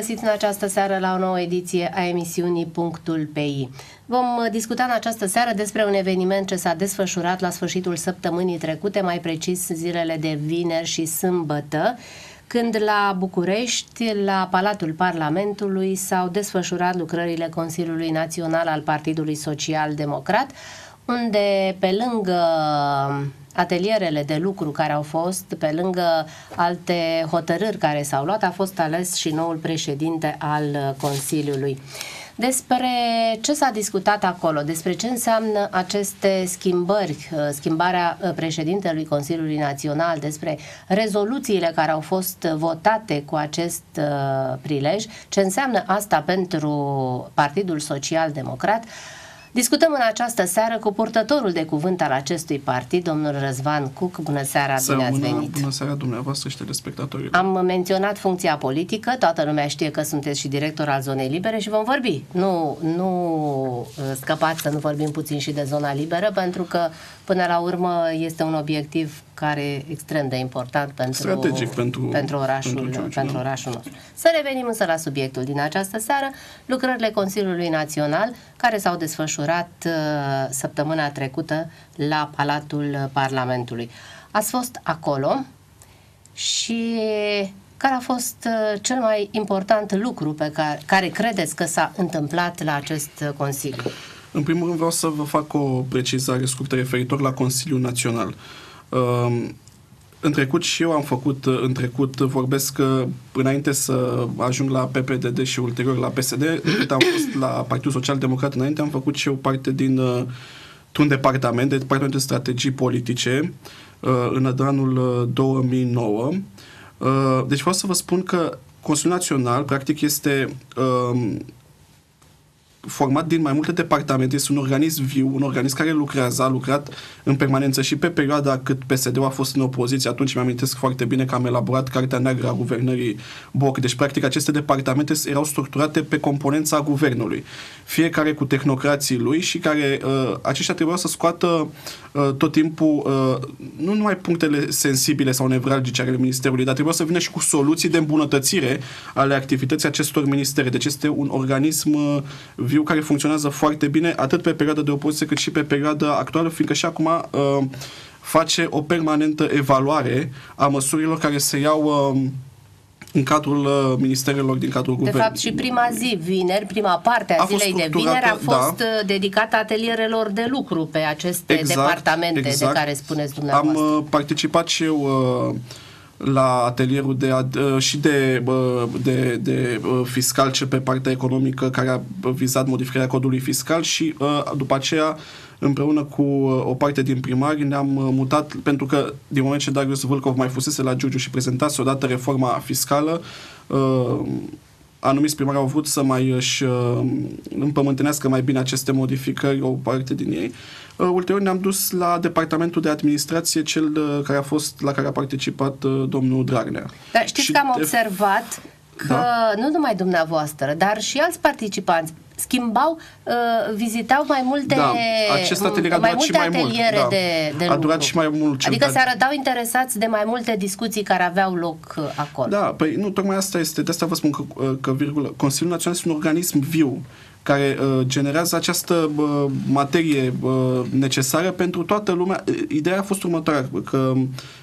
și domnilor, bun găsiți în această seară la o nouă ediție a emisiunii Punctul PI. Vom discuta în această seară despre un eveniment ce s-a desfășurat la sfârșitul săptămânii trecute, mai precis zilele de vineri și sâmbătă, când la București, la Palatul Parlamentului, s-au desfășurat lucrările Consiliului Național al Partidului Social Democrat, unde pe lângă atelierele de lucru care au fost, pe lângă alte hotărâri care s-au luat, a fost ales și noul președinte al Consiliului. Despre ce s-a discutat acolo, despre ce înseamnă aceste schimbări, schimbarea președintelui Consiliului Național, despre rezoluțiile care au fost votate cu acest prilej, ce înseamnă asta pentru Partidul Social Democrat, Discutăm în această seară cu purtătorul de cuvânt al acestui partid, domnul Răzvan Cuc. Bună seara, Să bine ați bună, venit! Bună seara dumneavoastră și telespectatorilor. Am menționat funcția politică, toată lumea știe că sunteți și director al zonei libere și vom vorbi. Nu, nu uh, scăpați să nu vorbim puțin și de zona liberă, pentru că până la urmă este un obiectiv care e extrem de important pentru, Strategic pentru, pentru, orașul, pentru, pentru, Giurgiu, pentru da. orașul nostru. Să revenim însă la subiectul din această seară, lucrările Consiliului Național care s-au desfășurat uh, săptămâna trecută la Palatul Parlamentului. Ați fost acolo și care a fost uh, cel mai important lucru pe care, care credeți că s-a întâmplat la acest uh, Consiliu? În primul rând vreau să vă fac o precizare scurtă referitor la Consiliul Național. Um, În trecut și eu am făcut, uh, în trecut vorbesc uh, înainte să ajung la PPDD și ulterior la PSD, cât am fost la Partidul Social Democrat înainte, am făcut și eu parte din uh, un departament, de departament de strategii politice, uh, în anul uh, 2009. Uh, Deci vreau să vă spun că Consiliul Național, practic, este um, format din mai multe departamente, este un organism viu, un organism care lucrează, a lucrat în permanență și pe perioada cât PSD-ul a fost în opoziție, atunci mi amintesc foarte bine că am elaborat Cartea Neagră a Guvernării Boc. Deci, practic, aceste departamente erau structurate pe componența guvernului, fiecare cu tehnocrații lui și care uh, aceștia trebuiau să scoată uh, tot timpul uh, nu numai punctele sensibile sau nevralgice ale Ministerului, dar trebuia să vină și cu soluții de îmbunătățire ale activității acestor ministere. Deci este un organism uh, viu care funcționează foarte bine atât pe perioada de opoziție cât și pe perioada actuală, fiindcă și acum uh, face o permanentă evaluare a măsurilor care se iau uh, în cadrul uh, ministerelor din cadrul De guvernului. fapt, și prima zi, vineri, prima parte a, A fost zilei de structurată, vineri a fost da. uh, dedicată atelierelor de lucru pe aceste Exact, departamente exact. de care spuneți Am dumneavoastră. uh, participat și eu uh, la atelierul de, ad- uh, și de, uh, de, de uh, fiscal ce pe partea economică care a vizat modificarea codului fiscal și uh, după aceea împreună cu uh, o parte din primari ne-am uh, mutat pentru că din moment ce Darius Vâlcov mai fusese la Giurgiu și prezentase odată reforma fiscală uh, anumiți primari au vrut să mai își uh, împământenească mai bine aceste modificări, o parte din ei. Uh, ulterior ne-am dus la departamentul de administrație, cel uh, care a fost, la care a participat uh, domnul Dragnea. Dar știți Și că am de- observat că Da. nu numai dumneavoastră, dar și alți participanți schimbau, uh, vizitau mai multe, Da, acest atelier a mai durat și multe mai mult, ateliere da. de, de A lucru. durat și mai mult ce- Adică se arătau interesați de mai multe discuții care aveau loc uh, acolo. Da, păi nu, tocmai asta este, de asta vă spun că, uh, că virgulă, Consiliul Național este un organism viu care uh, generează această uh, materie uh, necesară pentru toată lumea. Uh, Ideea a fost următoarea, că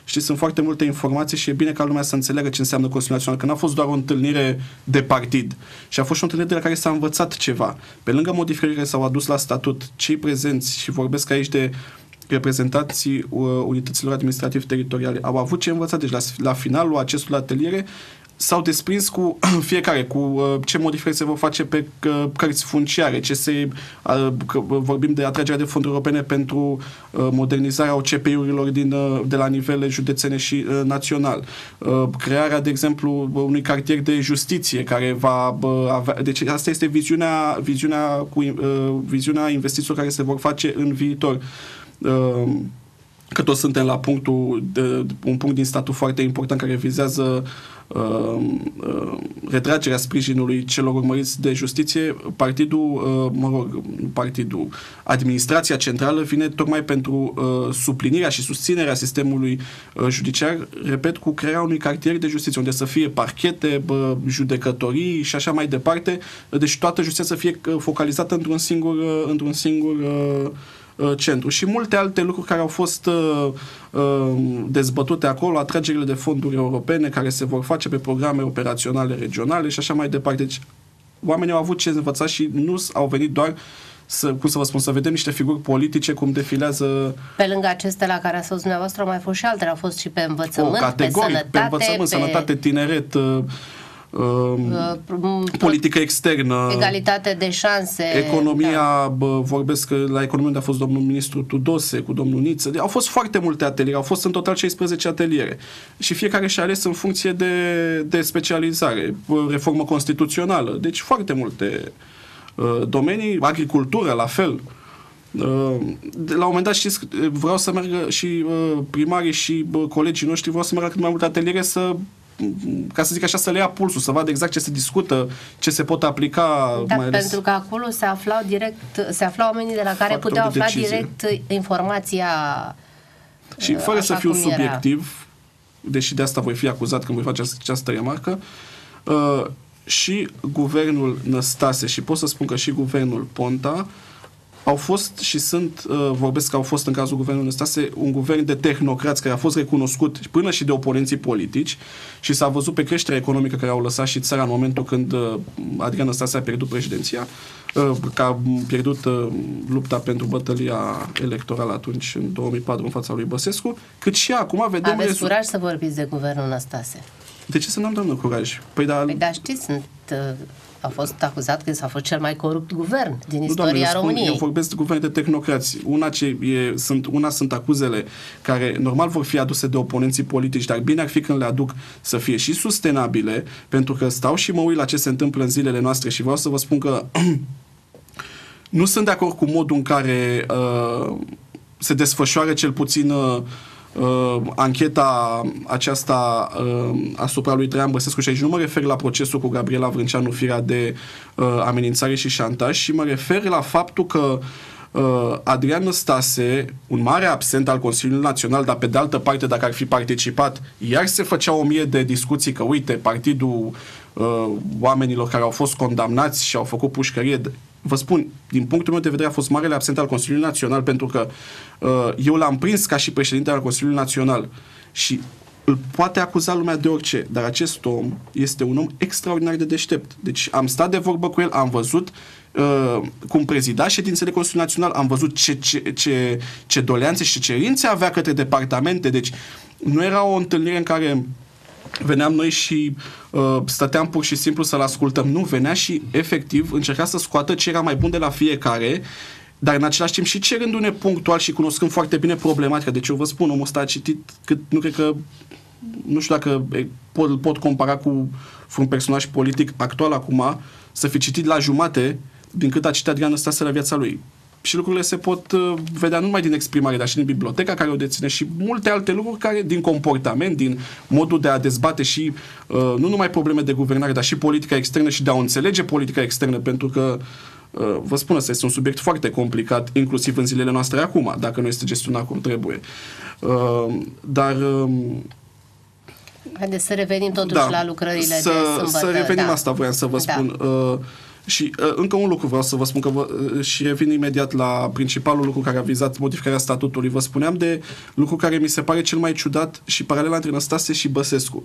știți, sunt foarte multe informații și e bine ca lumea să înțeleagă ce înseamnă Consiliul Național, că n-a fost doar o întâlnire de partid, și a fost și o întâlnire de la care s-a învățat ceva. Pe lângă modificările care s-au adus la statut, cei prezenți, și vorbesc aici de reprezentanții uh, unităților administrativ-teritoriale au avut ce învăța, deci la, la finalul acestui ateliere s-au desprins cu fiecare, cu uh, ce modificări se vor face pe uh, cărți funciare, ce se, uh, că vorbim de atragerea de fonduri europene pentru uh, modernizarea OCP-urilor din, uh, de la nivele județene și uh, național, uh, crearea, de exemplu, unui cartier de justiție care va uh, avea, deci asta este viziunea, viziunea, cu, uh, viziunea investițiilor care se vor face în viitor. Uh, că toți suntem la punctul de, un punct din statul foarte important care vizează uh, uh, retragerea sprijinului celor urmăriți de justiție, partidul, uh, mă rog, partidul, administrația centrală vine tocmai pentru uh, suplinirea și susținerea sistemului uh, judiciar, repet, cu crearea unui cartier de justiție, unde să fie parchete, bă, judecătorii și așa mai departe, deci toată justiția să fie uh, focalizată într-un singur, uh, într-un singur uh, Uh, centru și multe alte lucruri care au fost uh, uh, dezbătute acolo, atragerile de fonduri europene care se vor face pe programe operaționale regionale și așa mai departe. Deci oamenii au avut ce învăța și nu au venit doar să, cum să vă spun, să vedem niște figuri politice cum defilează... Pe lângă acestea la care a fost dumneavoastră, au mai fost și altele, au fost și pe învățământ, o, pe sănătate... pe învățământ, pe... sănătate, tineret, uh, uh, politică externă, egalitate de șanse, economia, da. bă, vorbesc la economie unde a fost domnul ministru Tudose cu domnul Niță, au fost foarte multe ateliere, au fost în total 16 ateliere și fiecare și-a ales în funcție de, de specializare, reformă constituțională, deci foarte multe uh, domenii, agricultură la fel. Uh, la un moment dat știți, vreau să meargă și uh, primarii și colegii noștri vreau să meargă cât mai multe ateliere să ca să zic așa, să le ia pulsul, să vadă exact ce se discută, ce se pot aplica. Da, mai ales... pentru că acolo se aflau direct, se aflau oamenii de la care puteau afla decizie. direct informația Și fără să fiu subiectiv, era. deși de asta voi fi acuzat când voi face această remarcă, uh, și guvernul Năstase și pot să spun că și guvernul Ponta au fost și sunt, uh, vorbesc că au fost în cazul guvernului Năstase, un guvern de tehnocrați care a fost recunoscut până și de oponenții politici și s-a văzut pe creșterea economică care au lăsat și țara în momentul când uh, Adrian Năstase a pierdut președinția, uh, că a pierdut lupta pentru bătălia electorală atunci, în 2004, în fața lui Băsescu, cât și acum vedem... Aveți curaj să vorbiți de guvernul Năstase. De ce să n-am, doamnă, curaj? Păi da, păi da știți, sunt a fost acuzat că s-a fost cel mai corupt guvern din nu, istoria doamne, eu României. Spun, eu vorbesc de guverne de tehnocrați. Una, ce e, sunt, una sunt acuzele care normal vor fi aduse de oponenții politici, dar bine ar fi când le aduc să fie și sustenabile, pentru că stau și mă uit la ce se întâmplă în zilele noastre și vreau să vă spun că nu sunt de acord cu modul în care uh, se desfășoară cel puțin uh, uh, ancheta aceasta uh, asupra lui Traian Băsescu și aici nu mă refer la procesul cu Gabriela Vrânceanu, firea de uh, amenințare și șantaj, și mă refer la faptul că uh, Adrian Năstase, un mare absent al Consiliului Național, dar pe de altă parte, dacă ar fi participat, iar se făcea o mie de discuții că, uite, partidul uh, oamenilor care au fost condamnați și au făcut pușcărie, vă spun, din punctul meu de vedere a fost marele absent al Consiliului Național pentru că uh, eu l-am prins ca și președinte al Consiliului Național și îl poate acuza lumea de orice, dar acest om este un om extraordinar de deștept. Deci am stat de vorbă cu el, am văzut uh, cum prezida ședințele Consiliului Național, am văzut ce, ce, ce, ce doleanțe și ce cerințe avea către departamente, deci nu era o întâlnire în care veneam noi și uh, stăteam pur și simplu să-l ascultăm. Nu, venea și efectiv încerca să scoată ce era mai bun de la fiecare dar în același timp și cerându-ne punctual și cunoscând foarte bine problematica. Deci eu vă spun, omul ăsta a citit cât, nu cred că, nu știu dacă pot, pot compara cu un personaj politic actual acum, să fi citit la jumate din cât a citit Adrian Stase la viața lui și lucrurile se pot uh, vedea nu numai din exprimare, dar și din biblioteca care o deține și multe alte lucruri care, din comportament, din modul de a dezbate și uh, nu numai probleme de guvernare, dar și politica externă și de a o înțelege politica externă, pentru că uh, vă spun, asta este un subiect foarte complicat, inclusiv în zilele noastre acum, dacă nu este gestionat cum trebuie. Dar Haideți să revenim totuși da, la lucrările să, de sâmbătă. Să revenim, da. asta voiam să vă da. spun. Uh, și uh, încă un lucru vreau să vă spun că vă, uh, și revin imediat la principalul lucru care a vizat modificarea statutului. Vă spuneam de lucru care mi se pare cel mai ciudat și paralel între Năstase și Băsescu.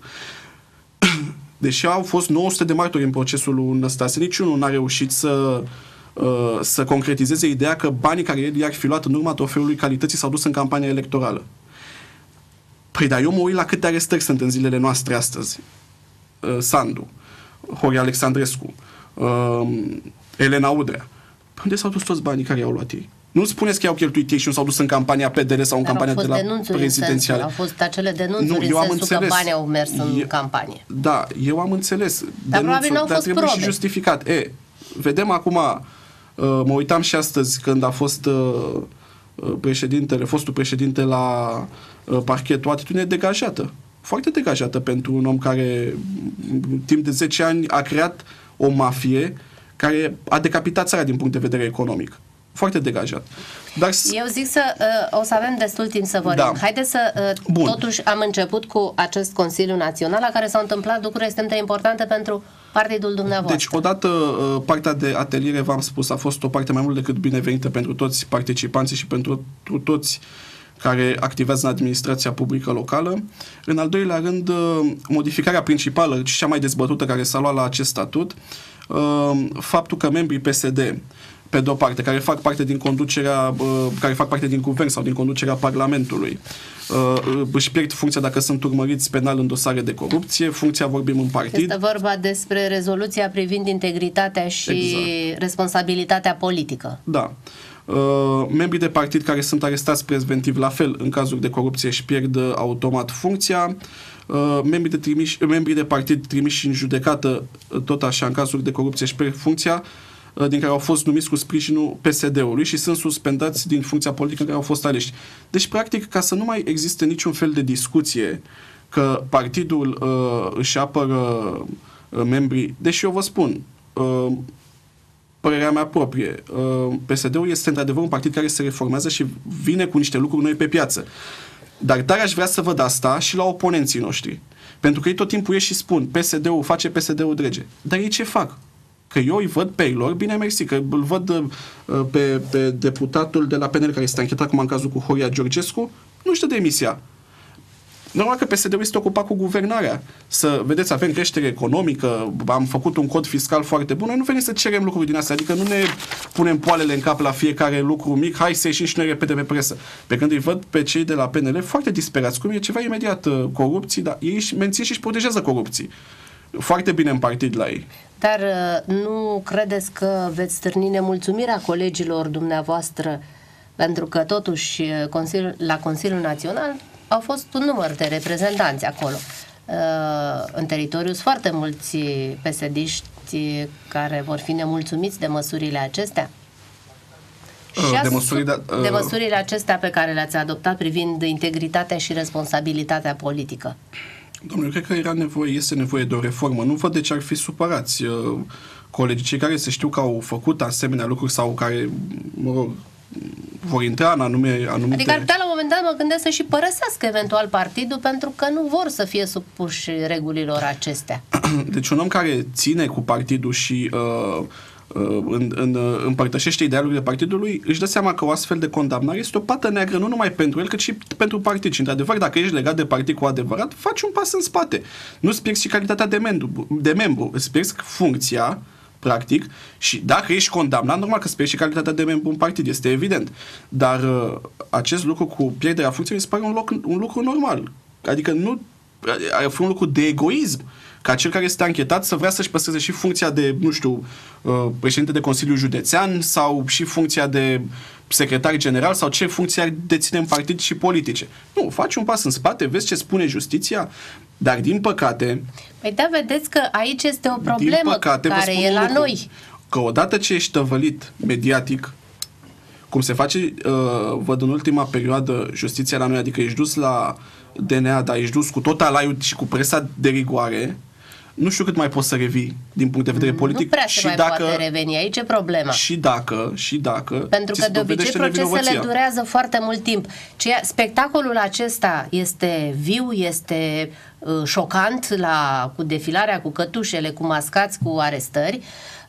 Deși au fost 900 de martori în procesul lui Năstase, niciunul n-a reușit să uh, să concretizeze ideea că banii care el i-ar fi luat în urma trofeului calității s-au dus în campania electorală. Păi dar eu mă uit la câte arestări sunt în zilele noastre astăzi. Uh, Sandu, Hori Alexandrescu, uh, Elena Udrea. Păi unde s-au dus toți banii care i-au luat ei? Nu spuneți că i-au cheltuit ei și nu s-au dus în campania PDL sau în Dar campania de la prezidențială. Au fost acele denunțuri nu, eu am înțeles. că banii au mers în e, campanie. Da, eu am înțeles. Dar probabil nu au fost trebuie probe. și justificat. E, vedem acum, uh, mă uitam și astăzi când a fost uh, președintele, fostul președinte la uh, parchet, o atitudine degajată. foarte degajată pentru un om care timp de 10 ani a creat o mafie care a decapitat țara din punct de vedere economic. Foarte degajat. Dar... Eu zic să uh, o să avem destul timp să vorbim. Da. Haideți să uh, Bun. totuși am început cu acest Consiliu Național la care s-au întâmplat lucruri extrem de importante pentru partidul dumneavoastră. Deci, odată, uh, partea de ateliere, v-am spus, a fost o parte mai mult decât binevenită pentru toți participanții și pentru toți care activează în administrația publică locală. În al doilea rând, uh, modificarea principală și cea mai dezbătută care s-a luat la acest statut, uh, faptul că membrii PSD pe de-o parte, care fac parte din conducerea, care fac parte din guvern sau din conducerea Parlamentului, își pierd funcția dacă sunt urmăriți penal în dosare de corupție, funcția vorbim în partid. Este vorba despre rezoluția privind integritatea și exact. responsabilitatea politică. Da. Uh, membrii de partid care sunt arestați preventiv la fel în cazuri de corupție își pierd automat funcția. Uh, membrii, de trimiși, membrii de partid trimiși în judecată uh, tot așa în cazuri de corupție își pierd funcția din care au fost numiți cu sprijinul PSD-ului și sunt suspendați din funcția politică în care au fost aleși. Deci, practic, ca să nu mai existe niciun fel de discuție că partidul uh, își apără uh, membrii, deși eu vă spun, uh, părerea mea proprie. Uh, PSD-ul este într-adevăr un partid care se reformează și vine cu niște lucruri noi pe piață. Dar tare aș vrea să văd asta și la oponenții noștri. Pentru că ei tot timpul ieși și spun PSD-ul face, PSD-ul drege. Dar ei ce fac? Că eu îi văd pe ei lor, bine mersi, că îl văd uh, pe, pe deputatul de la PNL care este anchetat acum în cazul cu Horia Georgescu, nu-și dă demisia. Normal că PSD-ul este ocupat cu guvernarea. Să vedeți, avem creștere economică, am făcut un cod fiscal foarte bun, noi nu venim să cerem lucruri din astea, adică nu ne punem poalele în cap la fiecare lucru mic, hai să ieșim și noi repede pe presă. Pe când îi văd pe cei de la PNL foarte disperați, cum e ceva imediat uh, corupții, dar ei mențin și își protejează corupții. Foarte bine în partid la ei. Dar uh, nu credeți că veți stârni nemulțumirea colegilor dumneavoastră pentru că totuși uh, Consiliul, la Consiliul Național au fost un număr de reprezentanți acolo. Uh, în teritoriu sunt foarte mulți pesediști care vor fi nemulțumiți de măsurile acestea. Uh, de, măsurile, uh, de măsurile acestea pe care le-ați adoptat privind integritatea și responsabilitatea politică. Domnule, cred că era nevoie, este nevoie de o reformă. Nu văd de ce ar fi supărați colegii, cei care se știu că au făcut asemenea lucruri sau care, mă rog, vor intra în anume, anumite... Adică ar putea la un moment dat, mă gândesc să și părăsească eventual partidul pentru că nu vor să fie supuși regulilor acestea. Deci un om care ține cu partidul și uh, uh, în, în, uh, împărtășește idealurile partidului, își dă seama că o astfel de condamnare este o pată neagră nu numai pentru el, cât și pentru partid. Și, într-adevăr, dacă ești legat de partid cu adevărat, faci un pas în spate. Nu-ți pierzi și calitatea de membru, de membru. îți pierzi funcția practic, și dacă ești condamnat, normal că speri și calitatea de membru în partid, este evident. Dar uh, acest lucru cu pierderea funcției mi se pare un, loc, un lucru normal. Adică nu ar fi un lucru de egoism ca cel care este anchetat să vrea să-și păstreze și funcția de, nu știu, uh, președinte de Consiliu Județean sau și funcția de secretar general sau ce funcție ar deține în partid și politice. Nu, faci un pas în spate, vezi ce spune justiția, dar din păcate... Păi da, vedeți că aici este o problemă păcate, care e la lucru, noi. Că odată ce ești tăvălit mediatic, cum se face, uh, văd în ultima perioadă justiția la noi, adică ești dus la DNA, dar ești dus cu tot alaiul și cu presa de rigoare, nu știu cât mai poți să revii din punct de vedere politic. Nu prea se și mai dacă, poate reveni, aici e problema. Și dacă, și dacă... Pentru că de obicei procesele durează foarte mult timp. Ceea, spectacolul acesta este viu, este uh, șocant la, cu defilarea, cu cătușele, cu mascați, cu arestări.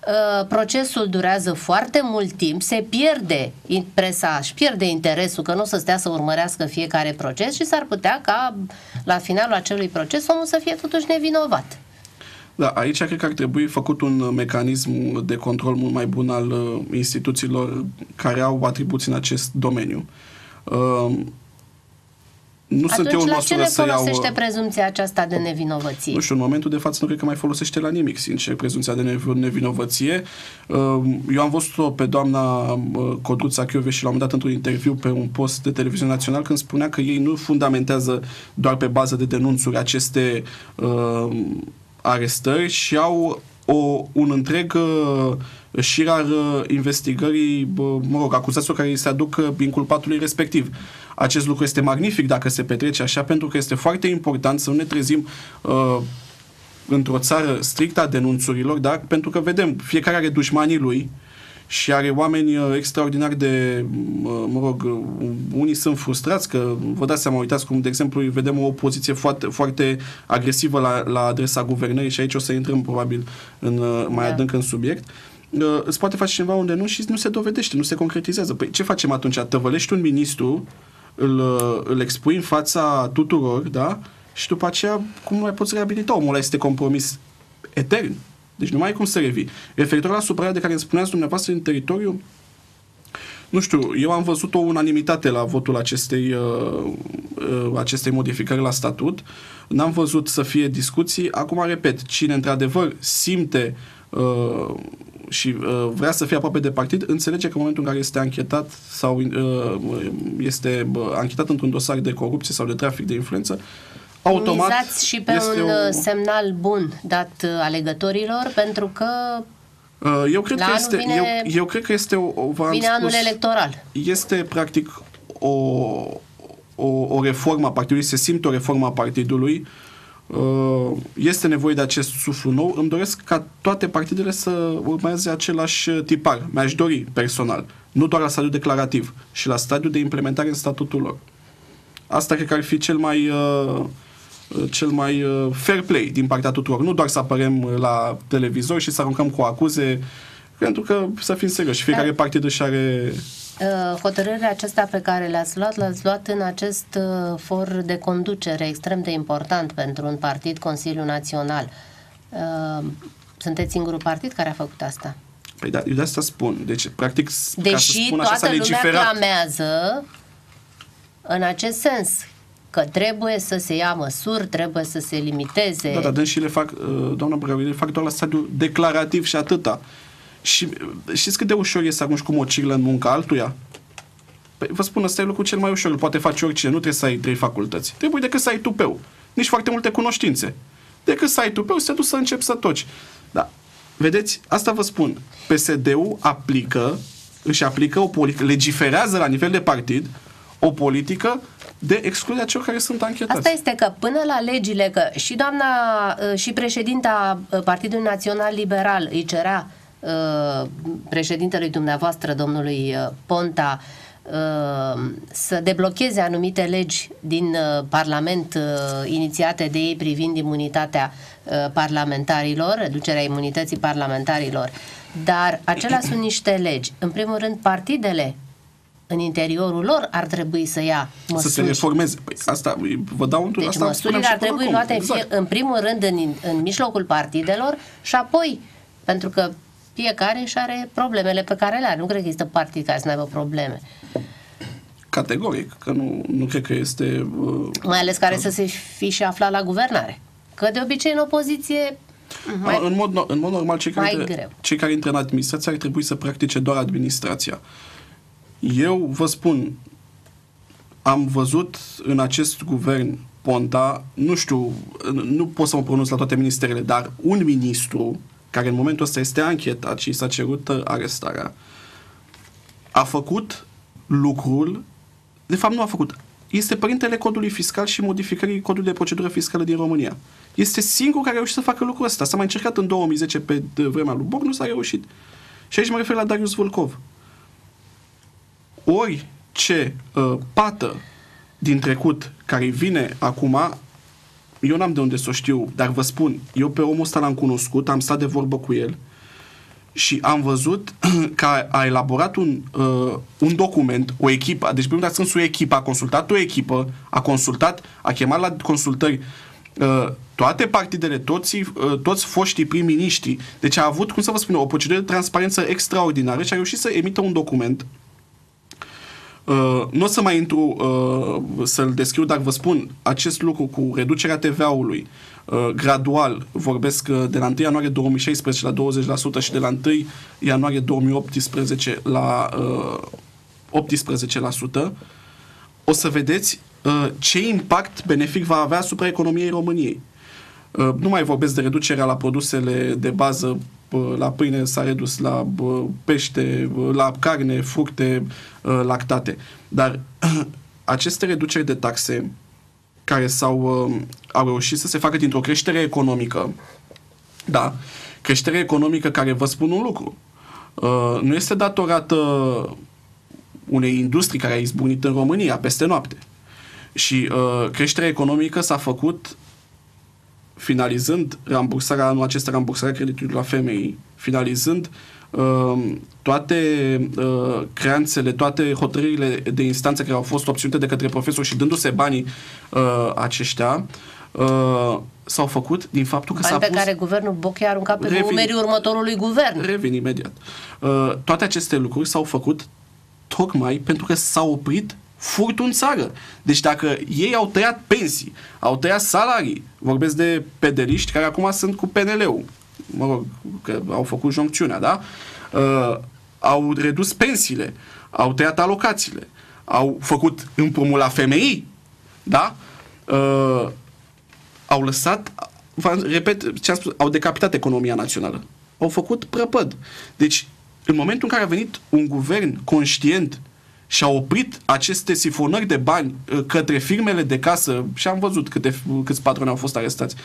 Uh, procesul durează foarte mult timp, se pierde presa, își pierde interesul că nu o să stea să urmărească fiecare proces și s-ar putea ca la finalul acelui proces omul să fie totuși nevinovat. Da, aici cred că ar trebui făcut un mecanism de control mult mai bun al uh, instituțiilor care au atribuții în acest domeniu. Uh, nu Atunci, sunt eu în măsură să iau... folosește uh, prezumția aceasta de nevinovăție? Nu știu, în momentul de față nu cred că mai folosește la nimic, sincer, prezumția de nevinovăție. Uh, eu am văzut-o pe doamna Codruța Chioveș și la un moment dat într-un interviu pe un post de televiziune național când spunea că ei nu fundamentează doar pe bază de denunțuri aceste uh, arestări și au o, un întreg uh, șir al uh, investigării, uh, mă rog, acuzațiilor care îi se aduc uh, inculpatului respectiv. Acest lucru este magnific dacă se petrece așa, pentru că este foarte important să nu ne trezim uh, într-o țară strictă a denunțurilor, dar pentru că vedem, fiecare are dușmanii lui și are oameni uh, extraordinar de, uh, mă rog, uh, unii sunt frustrați că, vă dați seama, uitați cum, de exemplu, vedem o opoziție foarte, foarte agresivă la, la adresa guvernării și aici o să intrăm probabil în, mai da. adânc în subiect. Îți poate face cineva unde nu și nu se dovedește, nu se concretizează. Păi ce facem atunci? Tăvălești un ministru, îl, îl expui în fața tuturor, da? și după aceea cum mai poți reabilita omul ăla este compromis etern. Deci nu mai ai cum să revii. Referitor la supărarea de care îmi spuneați dumneavoastră în teritoriu, nu știu, eu am văzut o unanimitate la votul acestei, uh, uh, acestei modificări la statut. N-am văzut să fie discuții. Acum, repet, cine într-adevăr simte uh, și uh, vrea să fie aproape de partid, înțelege că în momentul în care este anchetat sau uh, este uh, anchetat într-un dosar de corupție sau de trafic de influență, automat Mizați și pe un o... Uh, semnal bun dat uh, alegătorilor, pentru că uh, eu cred, că este, vine, eu, eu cred că este o, o vine spus, anul electoral. Este practic o, o, o reformă a partidului, se simte o reformă a partidului. Este nevoie de acest suflu nou. Îmi doresc ca toate partidele să urmeze același tipar. Mi-aș dori personal. Nu doar la stadiu declarativ, și la stadiu de implementare în statutul lor. Asta cred că ar fi cel mai uh, Uh, cel mai uh, fair play din partea tuturor. Nu doar să apărăm uh, la televizor și să aruncăm cu acuze, pentru că, să fim serioși, fiecare da. partid își are... Hotărârea aceasta pe care le-ați luat, l-ați luat în acest for de conducere extrem de important pentru un partid, Consiliul Național. Sunteți singurul partid care a făcut asta? Păi da, eu de asta spun. Deci, practic, Deși ca să spun așa, toată lumea clamează în acest sens că trebuie să se ia măsuri, trebuie să se limiteze. Da, dar și le fac, uh, doamna Brăgău, le fac doar la stadiu declarativ și atâta. Și uh, știți cât de ușor e să arunci cu mocirlă în munca altuia? Păi vă spun, ăsta e lucrul cel mai ușor, îl poate face oricine, nu trebuie să ai trei facultăți. Trebuie decât să ai tupeu. Nici foarte multe cunoștințe. Decât să ai tupeu, să te duci să începi să toci. Da. Vedeți, asta vă spun. PSD-ul aplică, își aplică o politică, legiferează la nivel de partid o politică de excluderea celor care sunt anchetați. Asta este că până la legile, că și doamna uh, și președinta uh, Partidului Național Liberal îi cerea uh, președintelui dumneavoastră, domnului Ponta, să deblocheze anumite legi din Parlament inițiate de ei privind imunitatea parlamentarilor, reducerea imunității parlamentarilor. Dar acelea sunt niște legi. În primul rând, partidele în interiorul lor ar trebui să ia măsuri. Să se reformeze. Păi asta, vă dau un deci asta măsurile ar trebui acum. luate exact. în primul rând în, în mijlocul partidelor și apoi, pentru că fiecare își are problemele pe care le are. Nu cred că există partid care să nu aibă probleme. Categoric, că nu, nu cred că este... Uh, Mai ales care uh, să se fi și aflat la guvernare. Că de obicei în opoziție mai, în, mod, în mod normal, cei care, intră, cei care intră în administrație ar trebui să practice doar administrația. Eu vă spun, am văzut în acest guvern Ponta, nu știu, nu pot să mă pronunț la toate ministerele, dar un ministru care în momentul ăsta este anchetat și s-a cerut uh, arestarea, a făcut lucrul, de fapt nu a făcut, este părintele codului fiscal și modificării codului de procedură fiscală din România. Este singurul care a reușit să facă lucrul ăsta. S-a mai încercat în 2010 pe vremea lui Boc, nu s-a reușit. Și aici mă refer la Darius Volkov ori ce uh, pată din trecut care vine acum, eu n-am de unde să o știu, dar vă spun, eu pe omul ăsta l-am cunoscut, am stat de vorbă cu el și am văzut că a, a elaborat un, uh, un document, o echipă, deci primul dată sunt o echipă, a consultat o echipă, a consultat, a chemat la consultări uh, toate partidele, toți, uh, toți foștii prim-miniștri. Deci a avut, cum să vă spun, o procedură de transparență extraordinară și a reușit să emită un document Uh, nu o să mai intru uh, să-l descriu, dar vă spun, acest lucru cu reducerea TVA-ului uh, gradual, vorbesc uh, de la 1 ianuarie 2016 la 20% și de la 1 ianuarie 2018 la uh, 18%, o să vedeți uh, ce impact benefic va avea asupra economiei României. Uh, nu mai vorbesc de reducerea la produsele de bază, uh, la pâine s-a redus, la uh, pește, la carne, fructe, lactate. Dar aceste reduceri de taxe care s-au, au reușit să se facă dintr-o creștere economică, da, creștere economică care vă spun un lucru, nu este datorată unei industrii care a izbunit în România peste noapte. Și uh, creșterea economică s-a făcut finalizând rambursarea, anul acesta rambursarea creditului la femei, finalizând uh, toate uh, creanțele, toate hotărârile de instanță care au fost obținute de către profesori și dându-se banii uh, aceștia, uh, s-au făcut din faptul că Bani s-a pe pus... care guvernul Boche a aruncat pe revin, umerii următorului guvern. Revin imediat. Uh, toate aceste lucruri s-au făcut tocmai pentru că s-a oprit furtul în țară. Deci dacă ei au tăiat pensii, au tăiat salarii, vorbesc de pedeliști care acum sunt cu PNL-ul, mă rog, că au făcut joncțiunea, da? Uh, au redus pensiile, au tăiat alocațiile, au făcut împrumul la femei, da? Uh, au lăsat, repet ce am spus, au decapitat economia națională. Au făcut prăpăd. Deci, în momentul în care a venit un guvern conștient și a oprit aceste sifonări de bani uh, către firmele de casă și am văzut câte, câți patroni au fost arestați.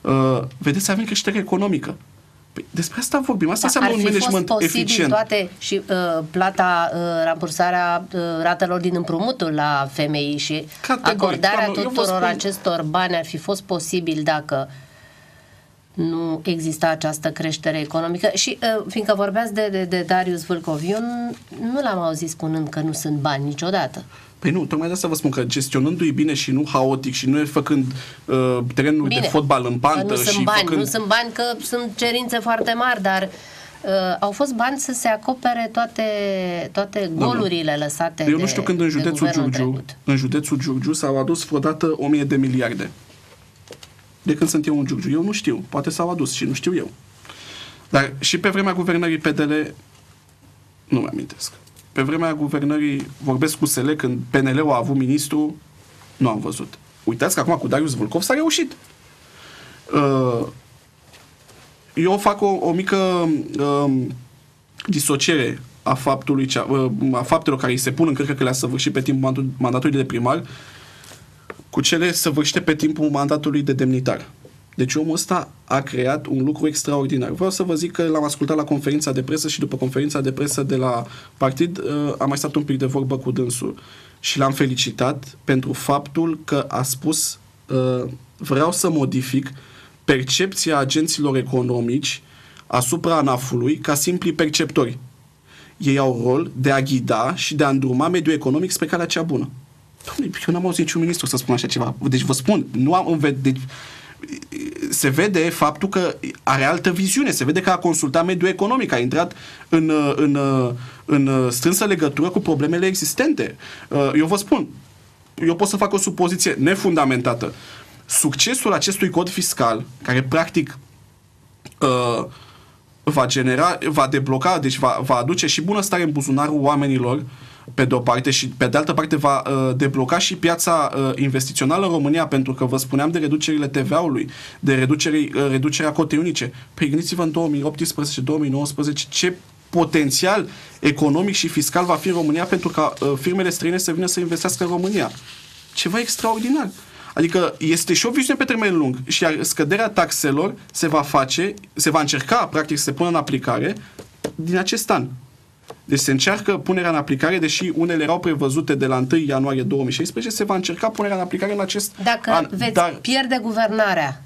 Uh, vedeți, avem creștere economică. Păi despre asta vorbim. Asta înseamnă un management fost eficient. toate și uh, plata, uh, rambursarea uh, ratelor din împrumutul la femei și Categoric, acordarea doamnă, tuturor spun... acestor bani ar fi fost posibil dacă uh, nu exista această creștere economică și uh, fiindcă vorbeați de, de, de Darius Vâlcov, eu nu, nu l-am auzit spunând că nu sunt bani niciodată. Păi nu, tocmai de asta vă spun că gestionându-i bine și nu haotic și nu făcând uh, terenuri bine, de fotbal în pantă nu sunt și bani, făcând... Nu sunt bani că sunt cerințe foarte mari, dar uh, au fost bani să se acopere toate, toate golurile da, lăsate Eu nu știu când în județul Giurgiu, în județul Giurgiu s-au adus vreodată 1000 de miliarde de când sunt eu un Giurgiu. Eu nu știu. Poate s-au adus și nu știu eu. Dar și pe vremea guvernării PDL nu mă amintesc. Pe vremea guvernării, vorbesc cu SELE, când PNL-ul a avut ministru, nu am văzut. Uitați că acum cu Darius Vulcov s-a reușit. Uh, eu fac o, o mică um, disociere a, faptului cea, uh, a faptelor care îi se pun în cred că le-a săvârșit pe timpul mandatului de primar cu cele săvârșite pe timpul mandatului de demnitar. Deci omul ăsta a creat un lucru extraordinar. Vreau să vă zic că l-am ascultat la conferința de presă și după conferința de presă de la partid uh, am mai stat un pic de vorbă cu dânsul și l-am felicitat pentru faptul că a spus uh, vreau să modific percepția agenților economici asupra ANAF-ului ca simpli perceptori. Ei au rol de a ghida și de a îndruma mediul economic spre calea cea bună. Doamne, eu n-am auzit niciun ministru să spună așa ceva. Deci vă spun, nu am în vedere... Deci, se vede faptul că are altă viziune, se vede că a consultat mediul economic, a intrat în, în, în strânsă legătură cu problemele existente. Eu vă spun, eu pot să fac o supoziție nefundamentată. Succesul acestui cod fiscal, care practic va genera, va debloca, deci va, va aduce și bunăstare în buzunarul oamenilor, pe de o parte și pe de altă parte va uh, debloca și piața uh, investițională în România pentru că vă spuneam de reducerile TVA-ului, de reducere, uh, reducerea cotei unice. Păi gândiți-vă în 2018-2019 ce potențial economic și fiscal va fi în România pentru ca uh, firmele străine să vină să investească în România. Ceva extraordinar. Adică este și o viziune pe termen lung și scăderea taxelor se va face, se va încerca practic să se pună în aplicare din acest an. Deci se încearcă punerea în aplicare, deși unele erau prevăzute de la 1 ianuarie 2016, se va încerca punerea în aplicare în acest Dacă an. veți dar, pierde guvernarea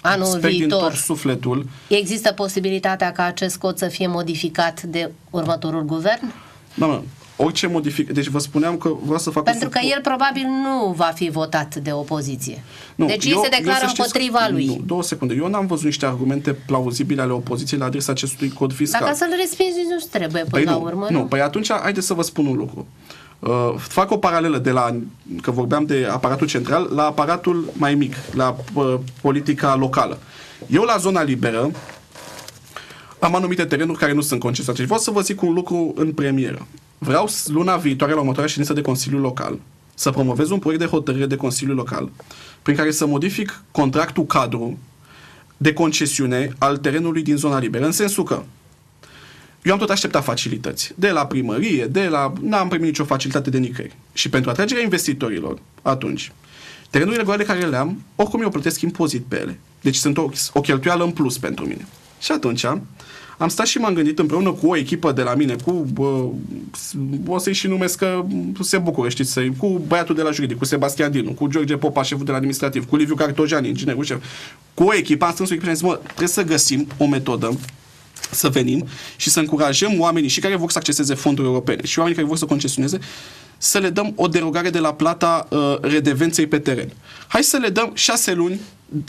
anul sper viitor, din tot sufletul, există posibilitatea ca acest cod să fie modificat de următorul guvern? Doamne, orice modific... Deci vă spuneam că vreau să fac... Pentru că el probabil nu va fi votat de opoziție. Nu, deci eu, se declară împotriva că, lui. Nu, două secunde. Eu n-am văzut niște argumente plauzibile ale opoziției la adresa acestui cod fiscal. Dacă să-l respingi, nu trebuie până păi la nu, urmă. Nu, păi atunci haideți să vă spun un lucru. Uh, fac o paralelă de la, că vorbeam de aparatul central, la aparatul mai mic, la uh, politica locală. Eu la zona liberă am anumite terenuri care nu sunt concesionate. Vreau să vă zic un lucru în premieră. Vreau luna viitoare, la următoarea ședință de Consiliu Local, să promovez un proiect de hotărâre de Consiliu Local prin care să modific contractul cadru de concesiune al terenului din zona liberă, în sensul că eu am tot așteptat facilități. De la primărie, de la... N-am primit nicio facilitate de nicăieri. Și pentru atragerea investitorilor, atunci, terenurile goale care le am, oricum eu plătesc impozit pe ele. Deci sunt o, o cheltuială în plus pentru mine. Și atunci am stat și m-am gândit împreună cu o echipă de la mine, cu, bă, o să-i și numesc că se bucură, știți, să cu băiatul de la juridic, cu Sebastian Dinu, cu George Popa, șeful de la administrativ, cu Liviu Cartojan, inginerul șef, cu o echipă, am strâns o echipă și am zis, mă, trebuie să găsim o metodă să venim și să încurajăm oamenii și care vor să acceseze fonduri europene și oamenii care vor să concesioneze să le dăm o derogare de la plata uh, redevenței pe teren. Hai să le dăm șase luni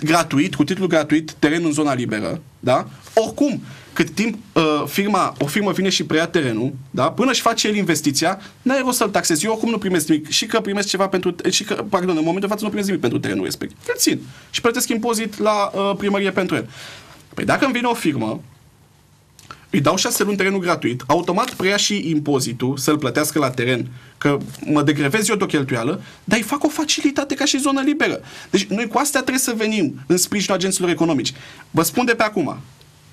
gratuit, cu titlu gratuit, teren în zona liberă, da? Oricum, cât timp uh, firma, o firmă vine și preia terenul, da? până și face el investiția, n-ai rost să-l taxezi. Eu oricum nu primesc nimic. Și că primesc ceva pentru... Și că, pardon, în momentul de față nu primesc nimic pentru terenul respectiv. Îl țin. Și plătesc impozit la uh, primărie pentru el. Păi dacă îmi vine o firmă îi dau șase luni terenul gratuit, automat preia și impozitul să-l plătească la teren, că mă degrevez eu de o cheltuială, dar îi fac o facilitate ca și zonă liberă. Deci noi cu astea trebuie să venim în sprijinul agenților economici. Vă spun de pe acum,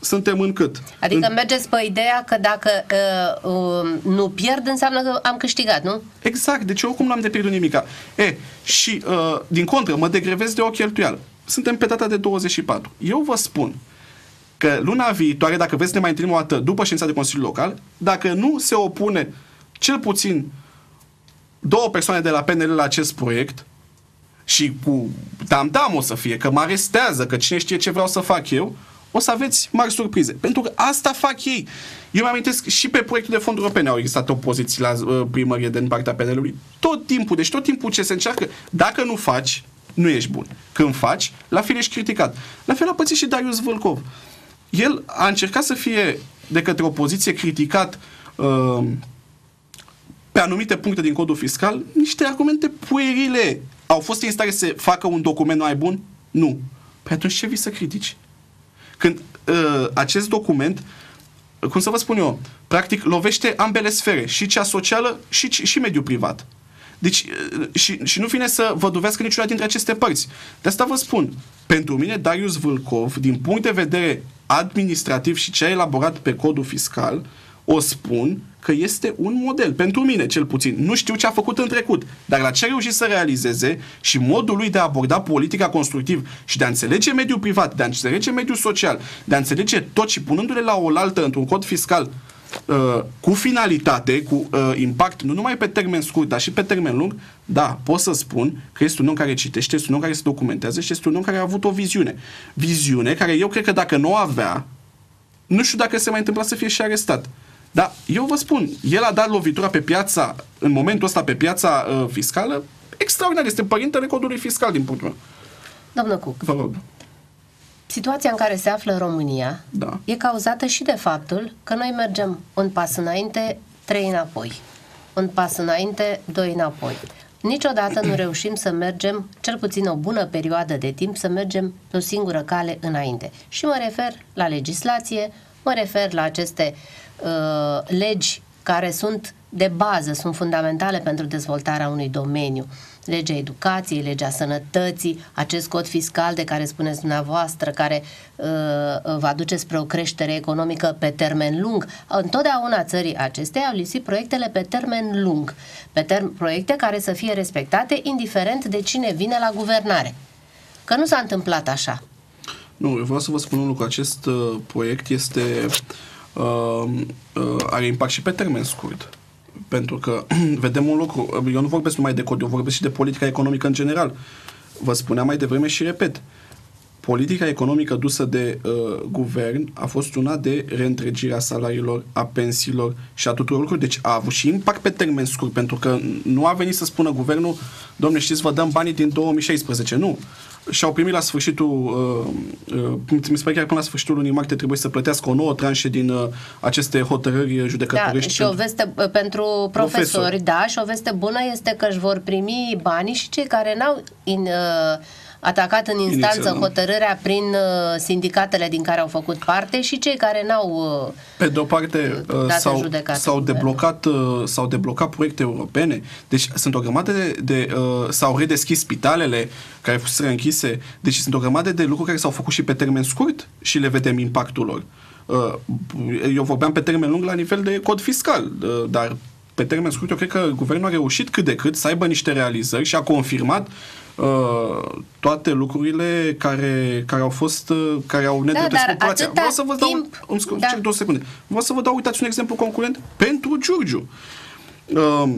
suntem în cât? Adică în... mergeți pe ideea că dacă uh, uh, nu pierd, înseamnă că am câștigat, nu? Exact, deci eu oricum n-am de pierdut nimica. E, și uh, din contră, mă degrevez de o cheltuială. Suntem pe data de 24. Eu vă spun, că luna viitoare, dacă vreți să ne mai întâlnim o dată după ședința de Consiliu Local, dacă nu se opune cel puțin două persoane de la PNL la acest proiect și cu tam-tam o să fie, că mă arestează, că cine știe ce vreau să fac eu, o să aveți mari surprize. Pentru că asta fac ei. Eu mă amintesc și pe proiectul de fonduri europene au existat opoziții la uh, primărie din partea PNL-ului. Tot timpul, deci tot timpul ce se încearcă, dacă nu faci, nu ești bun. Când faci, la fel ești criticat. La fel a pățit și Darius Vâlcov el a încercat să fie de către opoziție criticat uh, pe anumite puncte din codul fiscal niște argumente puerile. Au fost în stare să facă un document mai bun? Nu. Păi atunci ce vii să critici? Când uh, acest document, cum să vă spun eu, practic lovește ambele sfere, și cea socială și, și mediul privat. Deci, și, și nu vine să vă dovească niciuna dintre aceste părți. De asta vă spun, pentru mine Darius Vâlcov, din punct de vedere administrativ și ce a elaborat pe codul fiscal, o spun că este un model, pentru mine cel puțin. Nu știu ce a făcut în trecut, dar la ce a reușit să realizeze și modul lui de a aborda politica constructiv și de a înțelege mediul privat, de a înțelege mediul social, de a înțelege tot și punându-le la oaltă într-un cod fiscal Uh, cu finalitate, cu uh, impact, nu numai pe termen scurt, dar și pe termen lung, da, pot să spun că este un om care citește, este un om care se documentează și este un om care a avut o viziune. Viziune care eu cred că dacă nu o avea, nu știu dacă se mai întâmpla să fie și arestat. Dar eu vă spun, el a dat lovitura pe piața, în momentul ăsta pe piața uh, fiscală, extraordinar. Este părintele codului fiscal din punctul meu. Domnul Cuc. Vă rog. Situația în care se află România da. e cauzată și de faptul că noi mergem un pas înainte, trei înapoi. Un pas înainte, doi înapoi. Niciodată nu reușim să mergem, cel puțin o bună perioadă de timp, să mergem pe o singură cale înainte. Și mă refer la legislație, mă refer la aceste uh, legi care sunt de bază, sunt fundamentale pentru dezvoltarea unui domeniu. Legea educației, legea sănătății, acest cod fiscal de care spuneți dumneavoastră, care uh, va duce spre o creștere economică pe termen lung. Întotdeauna țării acesteia au lipsit proiectele pe termen lung, pe term- proiecte care să fie respectate indiferent de cine vine la guvernare. Că nu s-a întâmplat așa. Nu, eu vreau să vă spun un lucru. Acest uh, proiect este uh, uh, are impact și pe termen scurt. Pentru că vedem un lucru, eu nu vorbesc numai de cod, eu vorbesc și de politica economică în general. Vă spuneam mai devreme și repet, politica economică dusă de uh, guvern a fost una de reîntregirea salariilor, a pensiilor și a tuturor lucrurilor. Deci a avut și impact pe termen scurt, pentru că nu a venit să spună guvernul, domne, știți, vă dăm banii din 2016. Nu și-au primit la sfârșitul, uh, uh, mi se pare chiar până la sfârșitul lunii martie trebuie să plătească o nouă tranșă din uh, aceste hotărâri judecătorești. Da, și o veste uh, pentru profesori, profesori, da, și o veste bună este că își vor primi banii și cei care n-au in, uh, atacat în instanță Inițial, da. hotărârea prin uh, sindicatele din care au făcut parte și cei care n-au uh, Pe de o parte uh, date în s-au, judecată s-au, guvernul. deblocat, uh, s-au deblocat proiecte europene, deci sunt o grămadă de, de uh, s-au redeschis spitalele care fuseseră închise, deci sunt o grămadă de lucruri care s-au făcut și pe termen scurt și le vedem impactul lor. Uh, eu vorbeam pe termen lung la nivel de cod fiscal, uh, dar pe termen scurt eu cred că guvernul a reușit cât de cât să aibă niște realizări și a confirmat uh, toate lucrurile care, care au fost, uh, care au nedrept dar populația. atâta Vreau să vă dau, timp- îmi scu- da. cer două secunde. Vreau să vă dau, uitați, un exemplu concurent pentru Giurgiu. Uh,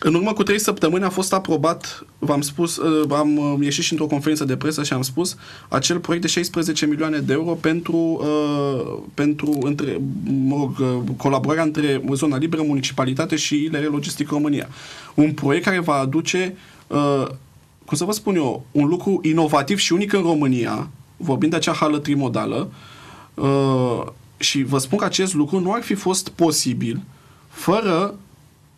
în urmă cu trei săptămâni a fost aprobat, v-am spus, uh, am uh, ieșit și într-o conferință de presă și am spus, acel proiect de 16 milioane de euro pentru, uh, pentru între, mă rog, uh, colaborarea între zona liberă, municipalitate și ILR Logistic România. Un proiect care va aduce, uh, cum să vă spun eu, un lucru inovativ și unic în România, vorbind de acea hală trimodală, uh, și vă spun că acest lucru nu ar fi fost posibil fără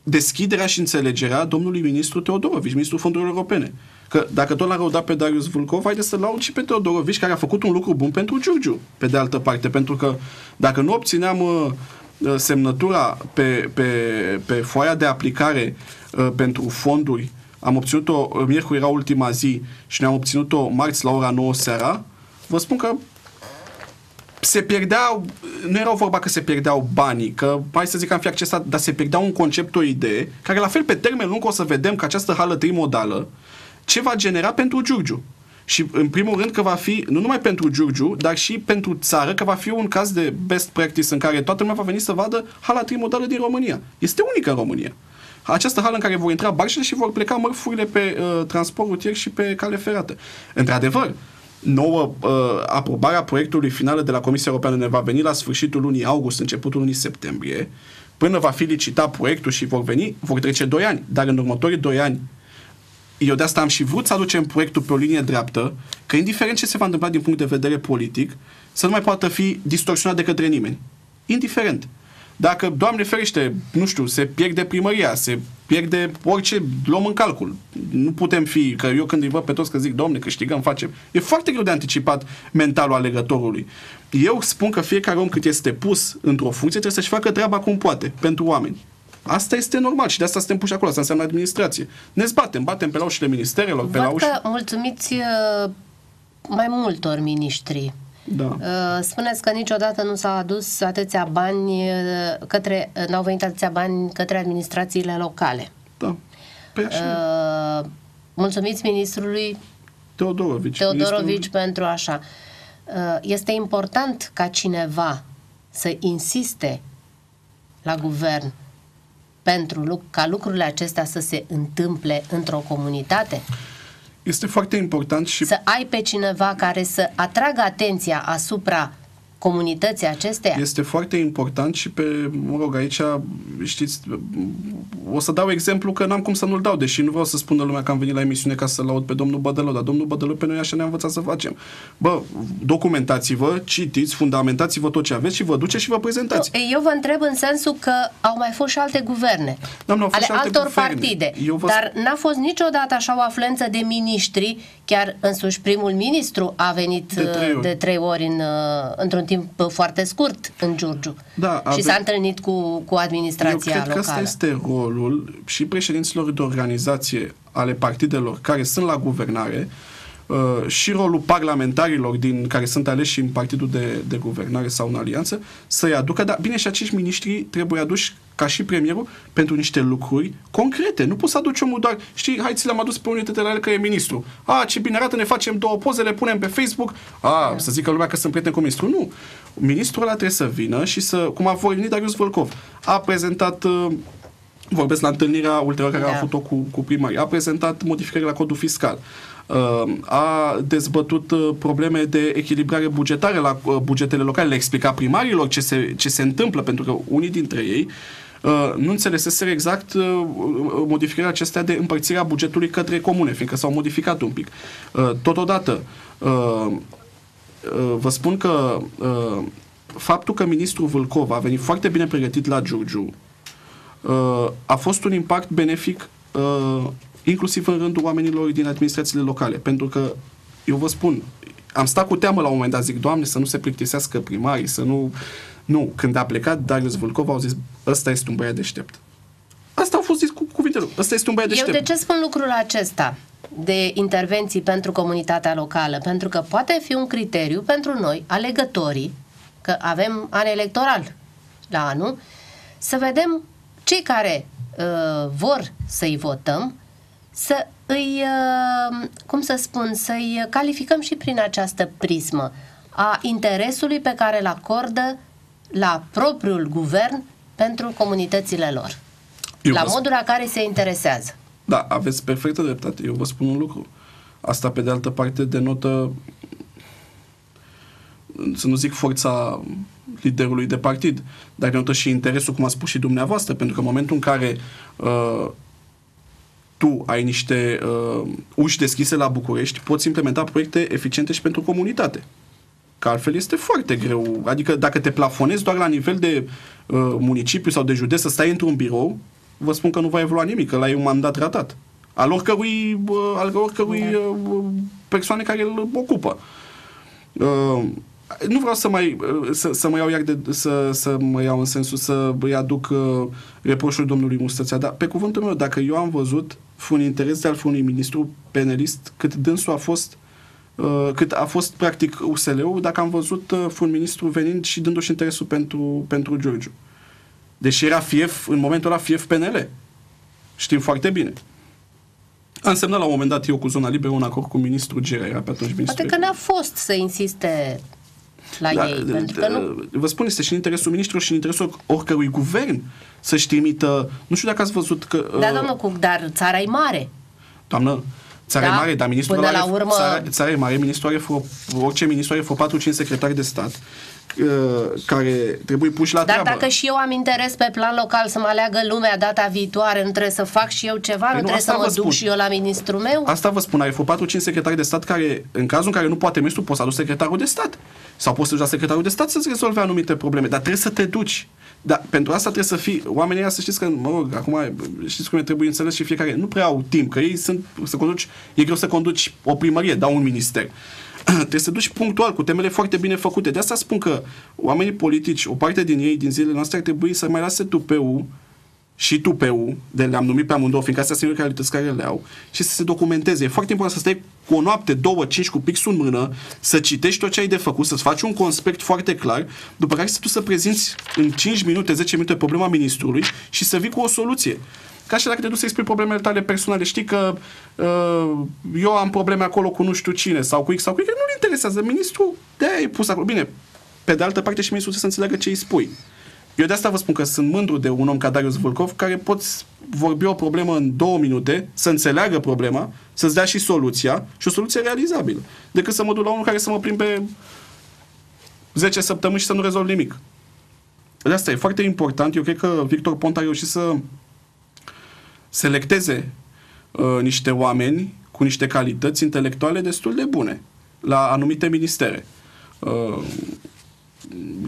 deschiderea și înțelegerea domnului ministru Teodorovici, ministrul fondurilor europene. Că dacă tot l-a răudat pe Darius Vulcov, haide să laud și pe Teodorovici, care a făcut un lucru bun pentru Giurgiu, pe de altă parte. Pentru că dacă nu obțineam uh, uh, semnătura pe, pe, pe foaia de aplicare uh, pentru fonduri, am obținut-o, uh, miercuri era ultima zi și ne-am obținut-o marți la ora 9 seara, vă spun că se pierdeau, nu erau vorba că se pierdeau banii, că hai să zic că am fi accesat, dar se pierdea un concept, o idee, care la fel pe termen lung o să vedem că această hală trimodală ce va genera pentru Giurgiu. Și în primul rând că va fi, nu numai pentru Giurgiu, dar și pentru țară, că va fi un caz de best practice în care toată lumea va veni să vadă hala trimodală din România. Este unică în România. Această hală în care vor intra barșele și vor pleca mărfurile pe uh, transport rutier și pe cale ferată. Într-adevăr, nouă uh, aprobarea proiectului final de la Comisia Europeană ne va veni la sfârșitul lunii august, începutul lunii septembrie. Până va fi licitat proiectul și vor veni, vor trece 2 ani. Dar în următorii 2 ani, eu de asta am și vrut să aducem proiectul pe o linie dreaptă, că indiferent ce se va întâmpla din punct de vedere politic, să nu mai poată fi distorsionat de către nimeni. Indiferent. Dacă, Doamne ferește, nu știu, se pierde primăria, se pierde orice, luăm în calcul. Nu putem fi, că eu când îi văd pe toți că zic, Doamne, câștigăm, facem. E foarte greu de anticipat mentalul alegătorului. Eu spun că fiecare om cât este pus într-o funcție trebuie să-și facă treaba cum poate, pentru oameni. Asta este normal și de asta suntem puși acolo, asta înseamnă administrație. Ne zbatem, batem pe la ușile ministerelor, pe la Văd uși... că mulțumiți uh, mai multor miniștri. Da. Uh, Spuneți că niciodată nu s-au adus atâția bani uh, către, uh, n-au venit atâția bani către administrațiile locale. da. Păi așa, e. Uh, Mulțumiți ministrului Teodorovici. Teodorovici pentru așa. Uh, Este important ca cineva să insiste la guvern pentru lu- ca lucrurile acestea să se întâmple într-o comunitate? Este foarte important și Să ai pe cineva care să atragă atenția asupra comunității acesteia? Este foarte important și pe, mă rog, aici, știți, o să dau exemplu că n-am cum să nu-l dau, deși nu vreau să spună lumea că am venit la emisiune ca să laud pe domnul Bădălău, dar domnul Bădălău pe noi așa ne-a învățat să facem. Bă, documentați-vă, citiți, fundamentați-vă tot ce aveți și vă duceți și vă prezentați. Nu, Eu vă întreb în sensul că au mai fost și alte guverne, Doamne, au fost ale și alte altor guverne. partide, Eu vă dar n-a fost niciodată așa o afluență de miniștri, chiar însuși primul ministru a venit De trei uh, ori. de trei ori în, uh, într-un timp uh, foarte scurt în Giurgiu Da, și ave- s-a întâlnit cu, cu Eu administrația cred că locală. asta este rolul și președinților de organizație ale partidelor care sunt la guvernare uh, și rolul parlamentarilor din care sunt aleși în partidul de, de guvernare sau în alianță să-i aducă, dar bine și acești miniștri trebuie aduși ca și premierul pentru niște lucruri concrete. Nu poți să aduci omul doar, știi, hai ți l-am adus pe unul la el că e ministru. A, ce bine arată, ne facem două poze, le punem pe Facebook. A, să zică lumea că sunt prieten cu ministrul. Nu. Ministrul ăla trebuie să vină și să, cum a vorbit Darius Vâlcov, a prezentat uh, vorbesc la întâlnirea ulterior care Da. a avut-o cu, cu primarii, a prezentat modificări la codul fiscal, uh, a dezbătut uh, probleme de echilibrare bugetară la uh, bugetele locale, le explica primarilor ce se, ce se întâmplă, pentru că unii dintre ei uh, nu înțeleseseră exact uh, modificările acestea de împărțirea bugetului către comune, fiindcă s-au modificat un pic. Uh, Totodată, uh, uh, vă spun că uh, faptul că ministrul Vâlcov a venit foarte bine pregătit la Giurgiu uh, a fost un impact benefic uh, inclusiv în rândul oamenilor din administrațiile locale. Pentru că, eu vă spun, am stat cu teamă la un moment dat, zic, Doamne, să nu se plictisească primarii, să nu... Nu, când a plecat Darius Vâlcov, au zis, ăsta este un băiat deștept. Asta au fost zis cu cuvintele. Ăsta este un băiat deștept. Eu de ce spun lucrul acesta? de intervenții pentru comunitatea locală, pentru că poate fi un criteriu pentru noi, alegătorii, că avem an electoral la anul, să vedem cei care uh, vor să-i votăm, să îi, uh, cum să spun, să-i calificăm și prin această prismă a interesului pe care îl acordă la propriul guvern pentru comunitățile lor. Eu la modul la care se interesează. Da, aveți perfectă dreptate. Eu vă spun un lucru. Asta, pe de altă parte, denotă, să nu zic forța liderului de partid, dar denotă și interesul, cum a spus și dumneavoastră, pentru că în momentul în care uh, tu ai niște uh, uși deschise la București, poți implementa proiecte eficiente și pentru comunitate. Că altfel este foarte greu. Adică dacă te plafonezi doar la nivel de uh, municipiu sau de județ să stai într-un birou, vă spun că nu va evolua nimic, că la e un mandat ratat. Al oricărui, al oricărui da. persoane care îl ocupă. Uh, nu vreau să mai, să, să mă iau iar de, să, să mă iau în sensul să îi aduc uh, reproșul domnului Mustățea, dar pe cuvântul meu, dacă eu am văzut un interes de al unui ministru penelist, cât dânsul a fost uh, cât a fost practic USL-ul, dacă am văzut uh, un ministru venind și dându-și interesul pentru, pentru Giurgiu. Deși era fief, în momentul ăla fief PNL. Știm foarte bine. A însemnat la un moment dat eu cu zona liberă un acord cu ministrul Gera, era pe atunci ministrul. Poate că n-a fost să insiste la da, ei, pentru că nu... Vă spun, este și în interesul ministrului și în interesul oricărui guvern să-și trimită... Nu știu dacă ați văzut că... Da, uh, domnul Cuc, dar țara e mare. Doamnă, țara da? e mare, dar ministrul Până la urmă... țara, țara e mare, ministrul are fără, orice ministru are vreo 4-5 secretari de stat Uh, care trebuie puși la Dar treabă. dacă și eu am interes pe plan local să mă aleagă lumea data viitoare, nu trebuie să fac și eu ceva, păi nu, nu trebuie să mă duc și eu la ministrul meu? Asta vă spun, ai fost 4-5 secretari de stat care, în cazul în care nu poate ministrul, poți să aduci secretarul de stat. Sau poți să duci la secretarul de stat să-ți rezolve anumite probleme, dar trebuie să te duci. Dar pentru asta trebuie să fii, oamenii ăia să știți că, mă rog, acum știți cum e, trebuie înțeles și fiecare, nu prea au timp, că ei sunt, să conduci, e greu să conduci o primărie, da, un minister. trebuie să duci punctual, cu temele foarte bine făcute. De asta spun că oamenii politici, o parte din ei, din zilele noastre, ar trebui să mai lase tupeu și tupeu, de le-am numit pe amândouă, fiindcă astea sunt realități care le au, și să se documenteze. E foarte important să stai cu o noapte, două, cinci, cu pixul în mână, să citești tot ce ai de făcut, să-ți faci un conspect foarte clar, după care să tu să prezinți în 5 minute, 10 minute problema ministrului și să vii cu o soluție. Ca și dacă te duci să expui problemele tale personale, știi că uh, eu am probleme acolo cu nu știu cine sau cu X sau cu Y, nu-l interesează. Ministrul de aia e pus acolo. Bine, pe de altă parte și ministrul să înțeleagă ce îi spui. Eu de asta vă spun că sunt mândru de un om ca Darius Vâlcov care poți vorbi o problemă în două minute, să înțeleagă problema, să-ți dea și soluția și o soluție realizabilă. Decât să mă duc la unul care să mă plimbe 10 săptămâni și să nu rezolv nimic. De asta e foarte important. Eu cred că Victor Ponta a reușit să selecteze uh, niște oameni cu niște calități intelectuale destul de bune la anumite ministere. Uh,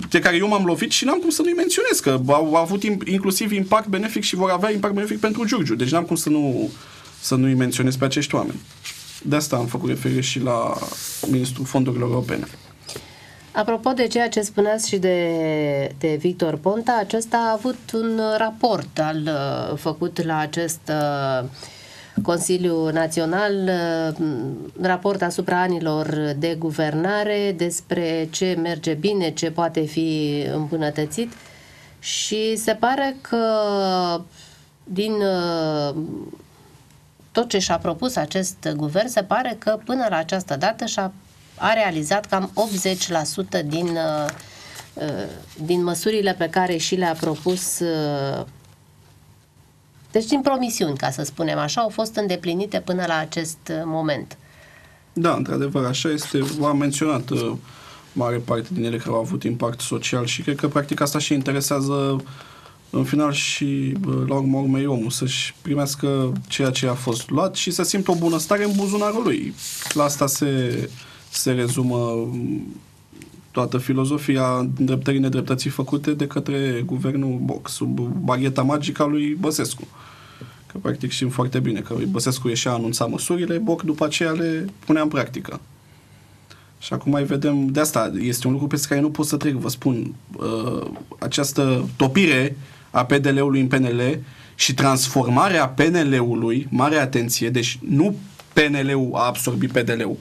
de care eu m-am lovit și n-am cum să nu-i menționez, că au avut inclusiv impact benefic și vor avea impact benefic pentru Giurgiu. Deci n-am cum să, nu, să nu-i menționez pe acești oameni. De asta am făcut referire și la Ministrul Fondurilor Europene. Apropo de ceea ce spuneați și de, de Victor Ponta, acesta a avut un raport al, uh, făcut la acest uh, Consiliu Național, uh, raport asupra anilor de guvernare, despre ce merge bine, ce poate fi îmbunătățit. Și se pare că din tot ce și-a propus acest guvern, se pare că până la această dată și-a a realizat cam 80% din, uh, uh, din măsurile pe care și le-a propus uh, deci din promisiuni, ca să spunem așa, au fost îndeplinite până la acest moment. Da, într-adevăr, așa este. V-am menționat mare parte din ele care au avut impact social și cred că practic asta și interesează în final și la urmă urmei omul să-și primească ceea ce a fost luat și să simtă o bunăstare în buzunarul lui. La asta se, se rezumă toată filozofia îndreptării nedreptății făcute de către guvernul Box, sub bagheta magică a lui Băsescu. Că Că practic știm foarte bine că Băsescu ieșea, anunța măsurile, Boc după aceea le punea în practică. Și acum mai vedem, de asta este un lucru pe care nu pot să trec, vă spun, uh, această topire a PDL-ului în PNL și transformarea PNL-ului, mare atenție, deci nu PNL-ul a absorbit PDL-ul,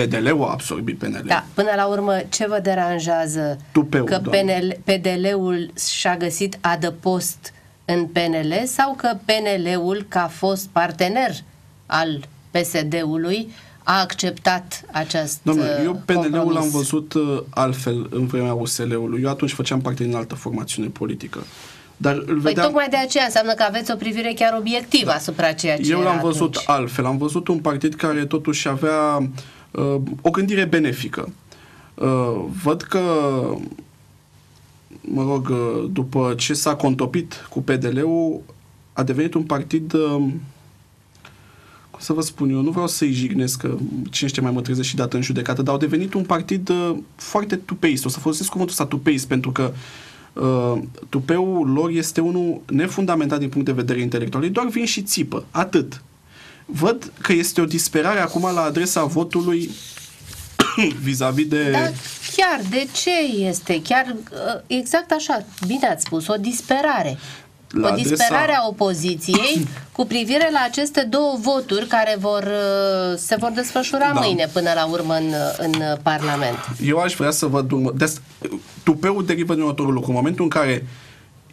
PDL-ul a absorbit PNL. Da, până la urmă, ce vă deranjează Tupeu, că doamne. PNL, PDL-ul și-a găsit adăpost în PNL sau că PNL-ul, ca fost partener al PSD-ului, a acceptat acest Domnule, eu uh, PNL-ul compromis? l-am văzut uh, altfel în vremea USL-ului. Eu atunci făceam parte din altă formațiune politică. Dar îl Păi vedeam... tocmai de aceea înseamnă că aveți o privire chiar obiectivă asupra ceea ce Eu era l-am văzut atunci. altfel. Am văzut un partid care totuși avea uh, o gândire benefică. Uh, văd că, mă rog, uh, după ce s-a contopit cu PDL-ul, a devenit un partid, uh, cum să vă spun eu, nu vreau să-i jignesc, că cine știe mai mă trezesc și dată în judecată, dar au devenit un partid uh, foarte tupeist. O să folosesc cuvântul ăsta tupeist pentru că uh, tupeul lor este unul nefundamentat din punct de vedere intelectual. Ei doar vin și țipă. Atât. Văd că este o disperare acum la adresa votului vis-a-vis de... Dar chiar, de ce este? Chiar uh, exact așa, bine ați spus, o disperare. La o adresa- disperare a opoziției cu privire la aceste două voturi care vor, uh, se vor desfășura Da. mâine până la urmă în, în Parlament. Eu aș vrea să văd urmă. De tupeul derivă din următorul lucru. În momentul în care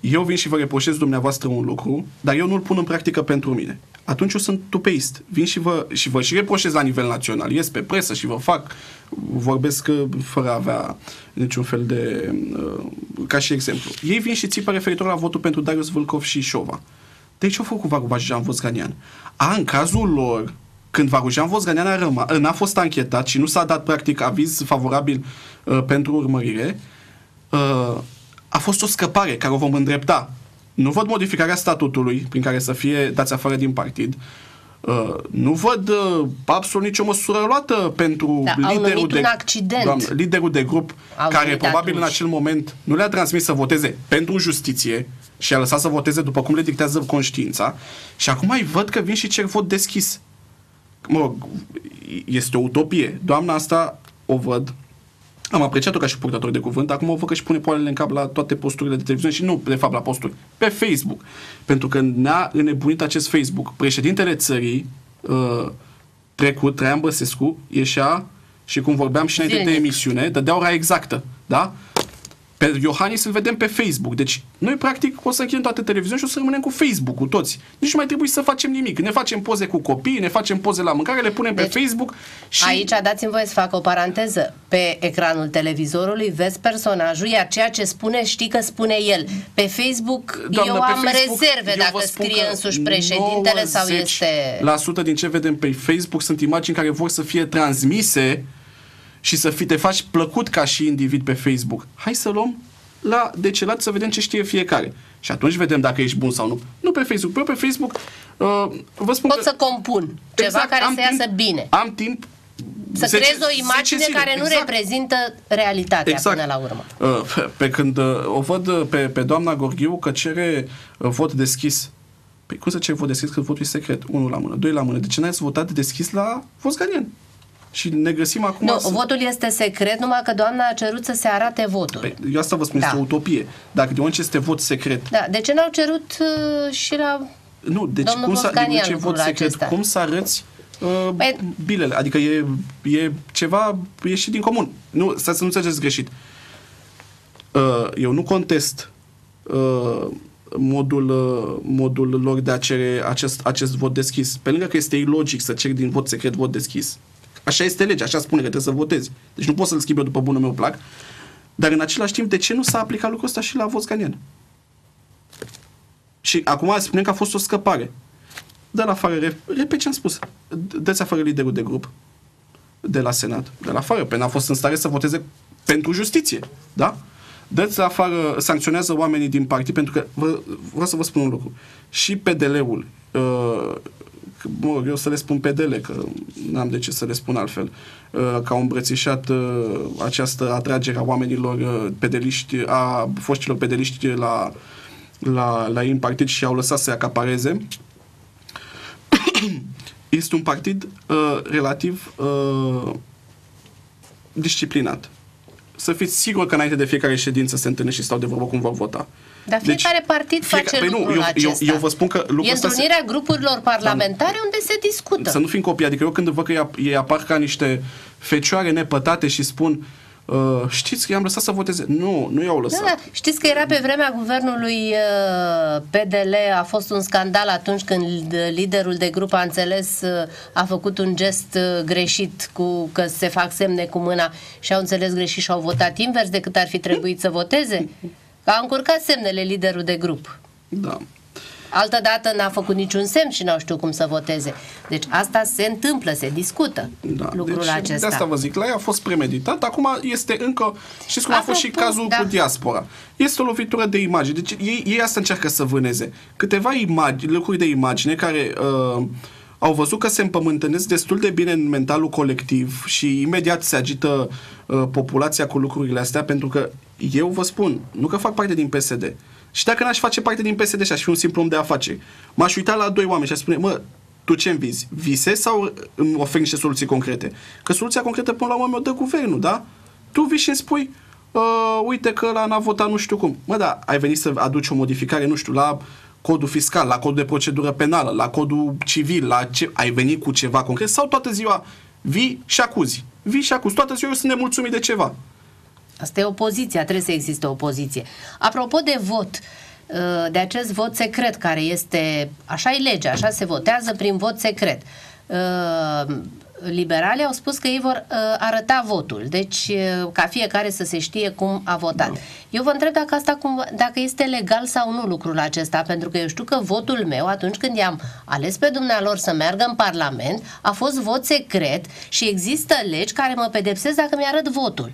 eu vin și vă reproșez dumneavoastră un lucru, dar eu nu-l pun în practică pentru mine. Atunci eu sunt tupeist. Vin și vă, și vă și reproșez la nivel național. Ies pe presă și vă fac, vorbesc uh, fără a avea niciun fel de... uh, ca și exemplu. Ei vin și țipă referitor la votul pentru Darius Vâlcov și Șova. De ce au făcut Varubajan Vosganian? A, în cazul lor, când Varujan Vosganian a răma, n-a fost anchetat și nu s-a dat practic aviz favorabil uh, pentru urmărire, uh, a fost o scăpare care o vom îndrepta. Nu văd modificarea statutului prin care să fie dați afară din partid. Uh, nu văd uh, absolut nicio măsură luată pentru Da, au liderul numit de, un accident. Doamnă, liderul de grup Au care numit probabil în atunci. acel moment nu le-a transmis să voteze pentru justiție și a lăsat să voteze după cum le dictează conștiința și acum mai văd că vin și cer vot deschis. Mă rog, este o utopie. Doamna asta o văd am apreciat-o ca și purtător de cuvânt, acum o văd că își pune poalele în cap la toate posturile de televiziune și nu, de fapt, la posturi, pe Facebook. Pentru că ne-a înnebunit acest Facebook. Președintele țării uh, trecut, Traian Băsescu, ieșea și cum vorbeam și înainte de Zilnic. emisiune, dădea ora exactă, da? Pe Iohannis îl vedem pe Facebook. Deci noi practic o să închidem toate televiziunile și o să rămânem cu Facebook-ul toți. Nici nu mai trebuie să facem nimic. Ne facem poze cu copii, ne facem poze la mâncare, le punem Deci, pe Facebook și Aici dați-mi voie să fac o paranteză. Pe ecranul televizorului vezi personajul, iar ceea ce spune știi că spune el. Pe Facebook Doamnă, eu pe am Facebook, rezerve eu vă dacă spun scrie că însuși președintele sau este... La sută din ce vedem pe Facebook sunt imagini care vor să fie transmise și să fi, te faci plăcut ca și individ pe Facebook. Hai să luăm la decelat să vedem ce știe fiecare. Și atunci vedem dacă ești bun sau nu. Nu pe Facebook. Eu pe Facebook uh, vă spun Pot că... să compun ceva Exact, care am să iasă timp, bine. Am timp Să 10 creezi o 10 imagine zile, care nu exact. reprezintă realitatea Exact. până la urmă. Uh, pe- Pe când uh, o văd uh, pe, pe doamna Gorghiu că cere uh, vot deschis. Păi cum să cer vot deschis când votul e secret? Unul la mână, doi la mână. De ce n-ați votat deschis la Volkswagen? Și ne găsim acum... Nu, să- votul este secret, numai că doamna a cerut să se arate votul. Păi, eu asta vă spun, Da. este o utopie. Dacă de orice este vot secret, Da, de ce n-au cerut uh, și la... nu, deci Domnul cum să, de Volkswagen ce vot lucrul secret, acesta. cum să arăți uh, Păi- bilele? Adică e, e ceva ieșit din comun. Nu, să să nu înțelegeți greșit. Uh, eu nu contest uh, modul, uh, modul lor de a cere acest, acest vot deschis. Pe lângă că este ilogic să cer din vot secret vot deschis. Așa este legea, așa spune că trebuie să votezi. Deci nu pot să-l schimb eu după bunul meu plac. Dar în același timp, de ce nu s-a aplicat lucrul ăsta și la Volkswagen? Și acum spunem că a fost o scăpare. Dă la afară, rep- repet ce am spus, D- dă-ți afară liderul de grup de la Senat, de la afară, pentru că n-a fost în stare să voteze pentru justiție, da? Dă-ți la afară, sancționează oamenii din partid, pentru că vă, vreau să vă spun un lucru. Și PDL-ul, uh, că, mă rog, eu să le spun PDL, că n-am de ce să le spun altfel, uh, că au îmbrățișat uh, această atragere a oamenilor uh, pedeliști, a foștilor pedeliști la, la, la ei în partid și au lăsat să-i acapareze. este un partid uh, relativ uh, disciplinat. Să fiți sigur că înainte de fiecare ședință se întâlnește și stau de vorbă cum vor vota. Dar fiecare deci, partid fiecare, face păi lucrul nu, eu, acesta. Eu, eu vă spun că lucrul e întrunirea se... grupurilor parlamentare unde se discută. Să nu fim copii. Adică eu când văd că ei apar ca niște fecioare nepătate și spun Uh, știți că i-am lăsat să voteze. Nu, nu i-au lăsat. Da, da. Știți că era pe vremea guvernului uh, PDL, a fost un scandal atunci când liderul de grup a înțeles, uh, a făcut un gest uh, greșit cu că se fac semne cu mâna și au înțeles greșit și au votat invers decât ar fi trebuit să voteze. Că a încurcat semnele liderul de grup. Da. Altă dată n-a făcut niciun semn și n-au știut cum să voteze. Deci asta se întâmplă, se discută da, lucrul deci acesta. De asta vă zic, la ea a fost premeditat, acum este încă, știți cum Apropo, a fost și cazul da. cu diaspora. Este o lovitură de imagine, deci ei, ei asta încearcă să vâneze. Câteva imagini, lucruri de imagine care... Uh, au văzut că se împământănesc destul de bine în mentalul colectiv și imediat se agită uh, populația cu lucrurile astea, pentru că eu vă spun, nu că fac parte din PSD, și dacă n-aș face parte din PSD și aș fi un simplu om de afaceri, m-aș uita la doi oameni și aș spune, mă, tu ce vizi? Vise sau îmi oferi niște soluții concrete? Că soluția concretă până la urmă o dă guvernul, da? Tu vii și îmi spui, uh, uite că la n-a votat nu știu cum. Mă, da, ai venit să aduci o modificare, nu știu, la codul fiscal, la codul de procedură penală, la codul civil, la ce... ai venit cu ceva concret sau toată ziua vii și acuzi. Vii și acuzi. Toată ziua eu sunt nemulțumit de ceva. Asta e opoziția, trebuie să existe opoziție. Apropo de vot, uh, de acest vot secret care este, așa e legea, așa se votează prin vot secret. Uh, liberalii au spus că ei vor uh, arăta votul, deci ca fiecare să se știe cum a votat. Da. Eu vă întreb dacă asta cum, dacă este legal sau nu lucrul acesta, pentru că eu știu că votul meu, atunci când i-am ales pe dumnealor să meargă în Parlament, a fost vot secret și există legi care mă pedepsesc dacă mi-arăt votul.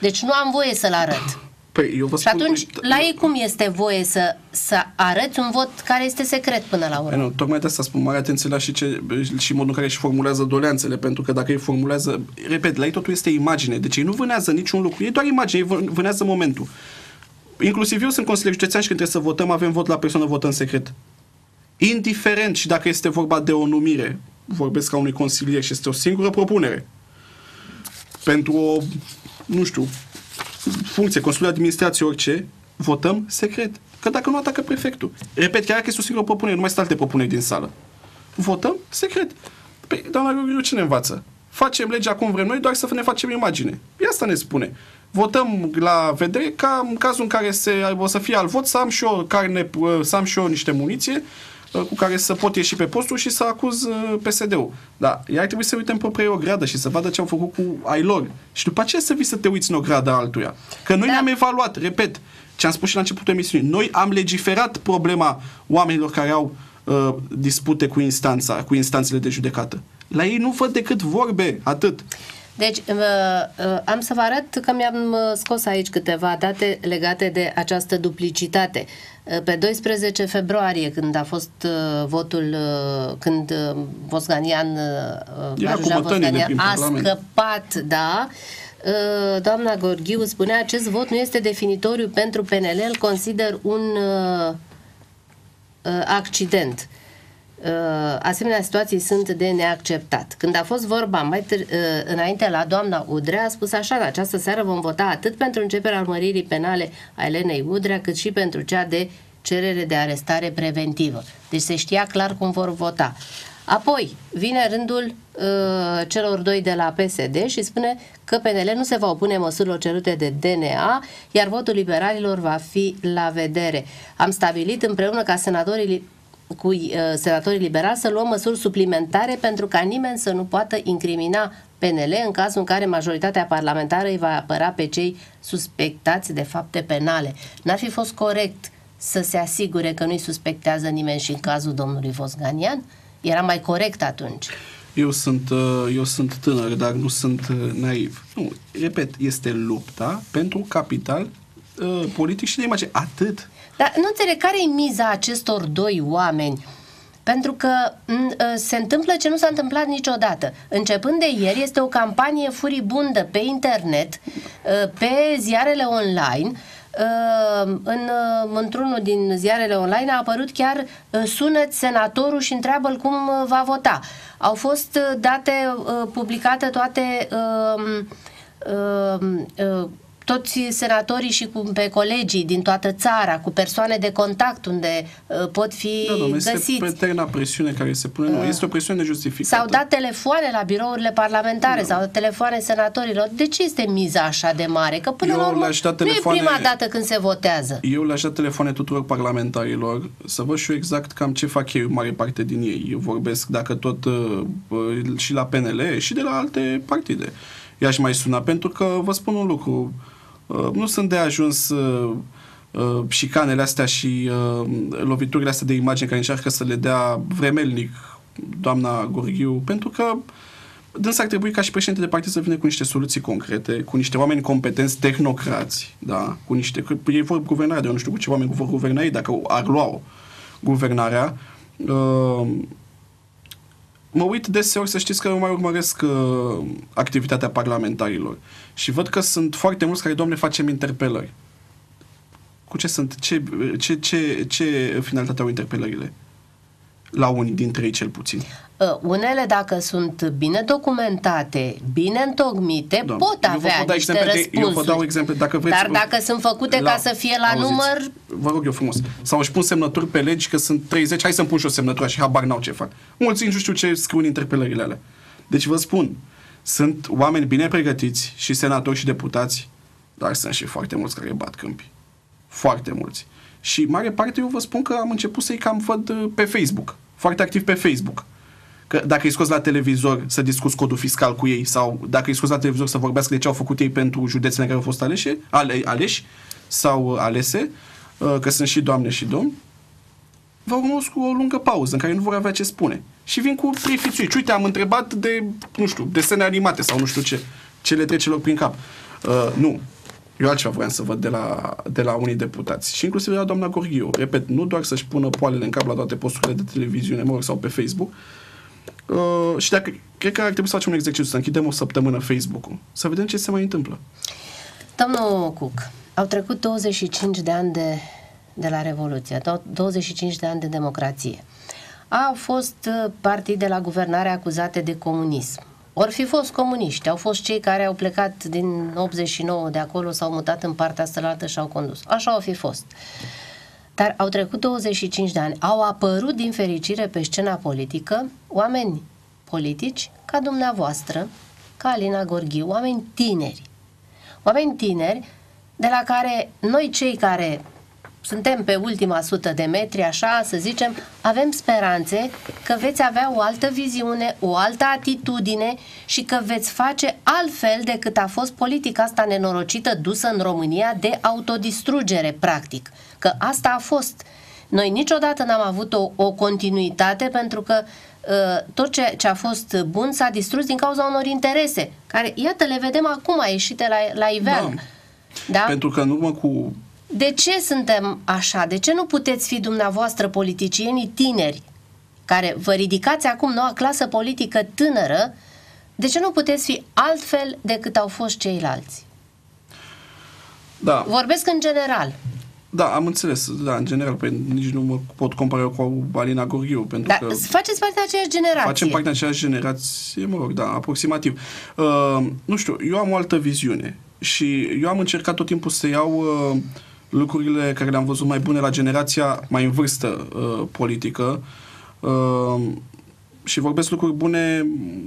Deci nu am voie să-l arăt. Păi, eu vă spun, și atunci, la ei cum este voie să, să arăți un vot care este secret până la urmă? Păi nu, tocmai de asta spun mare atenție la și, ce, și modul în care își formulează doleanțele, pentru că dacă ei formulează, repet, la ei totul este imagine, deci ei nu vânează niciun lucru, e doar imagine, ei vânează momentul. Inclusiv eu sunt consilier județean și când trebuie să votăm, avem vot la persoană, votăm secret. Indiferent și dacă este vorba de o numire, vorbesc ca unui consilier și este o singură propunere pentru o nu știu, funcție, Consiliul de Administrație, orice, votăm secret. Că dacă nu atacă prefectul. Repet, chiar dacă este o singură propunere, nu mai sunt alte propuneri din sală. Votăm secret. Păi, doamna Gheorghiu, ce ne învață? Facem legea cum vrem noi, doar să ne facem imagine. E asta ne spune. Votăm la vedere ca în cazul în care se, o să fie al vot să am și eu carne, să am și eu niște muniție Uh, cu care să pot ieși pe postul și să acuz uh, PSD-ul. Da, ea ar trebui să uite în propria o gradă și să vadă ce au făcut cu ai lor. Și după aceea să vii să te uiți în o gradă altuia. Că noi da. ne-am evaluat, repet, ce am spus și la începutul emisiunii. Noi am legiferat problema oamenilor care au uh, dispute cu instanța, cu instanțele de judecată. La ei nu văd decât vorbe, atât. Deci, uh, uh, am să vă arăt că mi-am uh, scos aici câteva date legate de această duplicitate. Pe 12 februarie, când a fost votul, când Vosganian, Vosganian a scăpat, da, doamna Gorghiu spunea acest vot nu este definitoriu pentru PNL, îl consider un accident. Uh, asemenea situații sunt de neacceptat. Când a fost vorba mai târ- uh, înainte la doamna Udrea, a spus așa, în această seară vom vota atât pentru începerea urmăririi penale a Elenei Udrea, cât și pentru cea de cerere de arestare preventivă. Deci se știa clar cum vor vota. Apoi vine rândul uh, celor doi de la PSD și spune că PNL nu se va opune măsurilor cerute de DNA, iar votul liberalilor va fi la vedere. Am stabilit împreună ca senatorii cu uh, senatorii liberali să luăm măsuri suplimentare pentru ca nimeni să nu poată incrimina PNL în cazul în care majoritatea parlamentară îi va apăra pe cei suspectați de fapte penale. N-ar fi fost corect să se asigure că nu-i suspectează nimeni și în cazul domnului Vosganian? Era mai corect atunci. Eu sunt, uh, eu sunt tânăr, dar nu sunt uh, naiv. Nu, repet, este lupta pentru capital politic și de imagine. Atât. Dar nu înțeleg care e miza acestor doi oameni. Pentru că ă, se întâmplă ce nu s-a întâmplat niciodată. Începând de ieri, este o campanie furibundă pe internet, ă, pe ziarele online, uh, în, uh, într-unul din ziarele online a apărut chiar uh, sunet senatorul și întreabă-l cum uh, va vota. Au fost uh, date, uh, publicate toate uh, uh, uh, toți senatorii și cu, pe colegii din toată țara, cu persoane de contact unde uh, pot fi Da, doamne, găsiți. este eterna presiune care se pune. Nu, este o presiune nejustificată. S-au dat telefoane la birourile parlamentare, Da. s-au dat telefoane senatorilor. De ce este miza așa de mare? Că până Eu la urmă le-aș da nu telefoane- e prima dată când se votează. Eu le-aș da telefoane tuturor parlamentarilor să văd și eu exact cam ce fac ei, mare parte din ei. Eu vorbesc, dacă tot, uh, uh, și la PNL și de la alte partide. I-aș mai suna, pentru că vă spun un lucru, uh, nu sunt de ajuns uh, uh, șicanele astea și uh, loviturile astea de imagine care încearcă să le dea vremelnic doamna Gorghiu, pentru că dânsa ar trebui ca și președinte de partid să vină cu niște soluții concrete, cu niște oameni competenți, tehnocrați, da? cu niște, că ei vor guvernarea, eu nu știu cu ce oameni vor guverna ei, dacă ar lua guvernarea. Uh, mă uit deseori să știți că eu mai urmăresc uh, activitatea parlamentarilor și văd că sunt foarte mulți care, domne, facem interpelări. Cu ce sunt? Ce, ce, ce, ce finalitate au interpelările? La unii dintre ei cel puțin. Uh, Unele, dacă sunt bine documentate, bine întocmite, Doamne, pot eu vă avea pot da niște exemple de- răspunsuri. eu vă dau exemple, dacă vreți- Dar dacă sunt făcute ca să fie la auziți, număr, Vă rog eu frumos. Sau își pun semnături pe legi că sunt 30, hai să-mi pun și o semnătură și habar n-au ce fac. Mulți nu știu ce scriu în interpelările alea. Deci vă spun, sunt oameni bine pregătiți și senatori și deputați, dar sunt și foarte mulți care bat câmpi. Foarte mulți. Și mare parte eu vă spun că am început să-i cam văd uh, pe Facebook. Foarte activ pe Facebook. Că dacă îi scoți la televizor să discuți codul fiscal cu ei sau dacă îi scoți la televizor să vorbească de ce au făcut ei pentru județele în care au fost aleși, ale, aleși sau uh, alese, uh, că sunt și doamne și domni, vă urmăsc cu o lungă pauză în care nu vor avea ce spune. Și vin cu trei fițuici. Uite, am întrebat de, nu știu, desene animate sau nu știu ce, ce le trece lor prin cap. Uh, nu. Eu altceva voiam să văd de la, de la unii deputați. Și inclusiv de la doamna Gorghiu. Repet, nu doar să-și pună poalele în cap la toate posturile de televiziune, mă rog, sau pe Facebook, Uh, și dacă, cred că ar trebui să facem un exercițiu, să închidem o săptămână Facebook-ul, să vedem ce se mai întâmplă. Domnul Cuc, au trecut 25 de ani de, de la Revoluție, do- 25 de ani de democrație. Au fost uh, partide de la guvernare acuzate de comunism. Ori fi fost comuniști, au fost cei care au plecat din 89 de acolo, s-au mutat în partea stălată și au condus. Așa au fi fost. Dar au trecut 25 de ani, au apărut din fericire pe scena politică oameni politici ca dumneavoastră, ca Alina Gorghiu, oameni tineri. Oameni tineri de la care noi cei care suntem pe ultima sută de metri, așa să zicem, avem speranțe că veți avea o altă viziune, o altă atitudine și că veți face altfel decât a fost politica asta nenorocită dusă în România de autodistrugere, practic. Că asta a fost. Noi niciodată n-am avut o, o continuitate pentru că uh, tot ce, ce a fost bun s-a distrus din cauza unor interese, care, iată, le vedem acum ieșite la, la iveală. Da. Da? Pentru că în urmă cu... De ce suntem așa? De ce nu puteți fi dumneavoastră politicienii tineri care vă ridicați acum noua clasă politică tânără? De ce nu puteți fi altfel decât au fost ceilalți? Da, Vorbesc în general. da, am înțeles. Da, în general, pe, nici nu mă pot compara eu cu Alina Gorghiu, pentru Dar că... faceți parte din aceeași generație. Facem parte din aceeași generație, mă rog, da, aproximativ. Uh, nu știu, eu am o altă viziune și eu am încercat tot timpul să iau uh, lucrurile care le-am văzut mai bune la generația mai în vârstă uh, politică uh, și vorbesc lucruri bune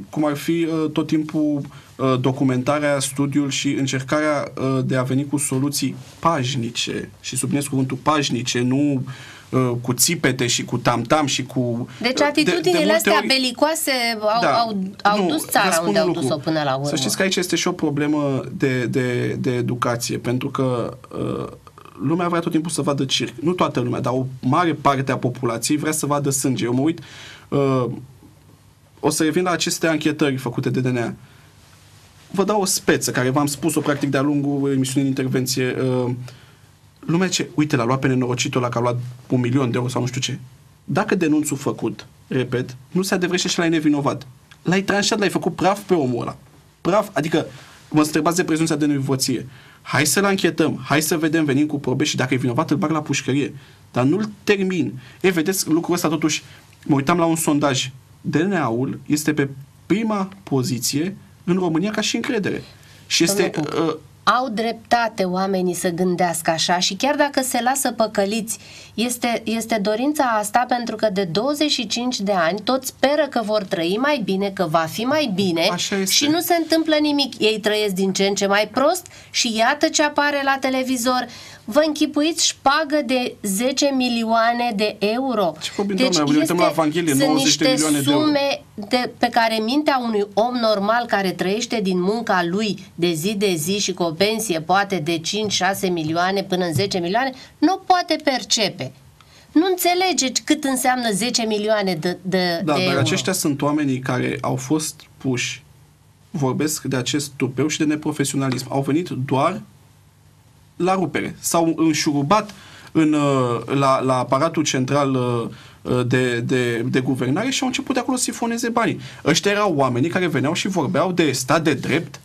cum ar fi uh, tot timpul uh, documentarea, studiul și încercarea uh, de a veni cu soluții pașnice și subliniez cuvântul pașnice, nu uh, cu țipete și cu tam-tam și cu... Deci uh, atitudinile multe astea ori- belicoase au, da. au, au Nu, dus vă țara spun unde un au lucru. dus-o până la urmă. Să știți că aici este și o problemă de, de, de educație, pentru că uh, lumea vrea tot timpul să vadă circ. Nu toată lumea, dar o mare parte a populației vrea să vadă sânge. Eu mă uit, uh, o să revin la aceste anchetări făcute de DNA. Vă dau o speță care v-am spus-o practic de-a lungul emisiunii în intervenție. Uh, lumea ce, uite, l-a luat pe nenorocitul ăla că a luat un milion de euro sau nu știu ce. Dacă denunțul făcut, repet, nu se adevrește și l-ai nevinovat. L-ai tranșat, l-ai făcut praf pe omul ăla. Praf, adică vă întrebați de prezumția de nevinovăție. Hai să-l anchetăm, hai să vedem, venim cu probe și dacă e vinovat îl bag la pușcărie. Dar nu-l termin. E, vedeți, lucrul ăsta totuși, mă uitam la un sondaj. DNA-ul este pe prima poziție în România ca și încredere. Și este... Uh, au dreptate oamenii să gândească așa și chiar dacă se lasă păcăliți, este, este dorința asta pentru că de 25 de ani toți speră că vor trăi mai bine, că va fi mai bine și nu se întâmplă nimic. Ei trăiesc din ce în ce mai prost și iată ce apare la televizor vă închipuiți șpagă de 10 milioane de euro. Ce vorbim, deci doamne, este, la Evanghelie, sunt 90 niște de milioane sume de, de pe care mintea unui om normal care trăiește din munca lui de zi de zi și cu o pensie poate de 5-6 milioane până în 10 milioane, nu poate percepe. Nu înțelege cât înseamnă 10 milioane de, de, da, de dar euro. aceștia sunt oamenii care au fost puși vorbesc de acest tupeu și de neprofesionalism. Au venit doar la rupere. S-au înșurubat în, uh, la, la aparatul central uh, uh, de, de, de guvernare și au început de acolo să sifoneze banii. Ăștia erau oamenii care veneau și vorbeau de stat de drept,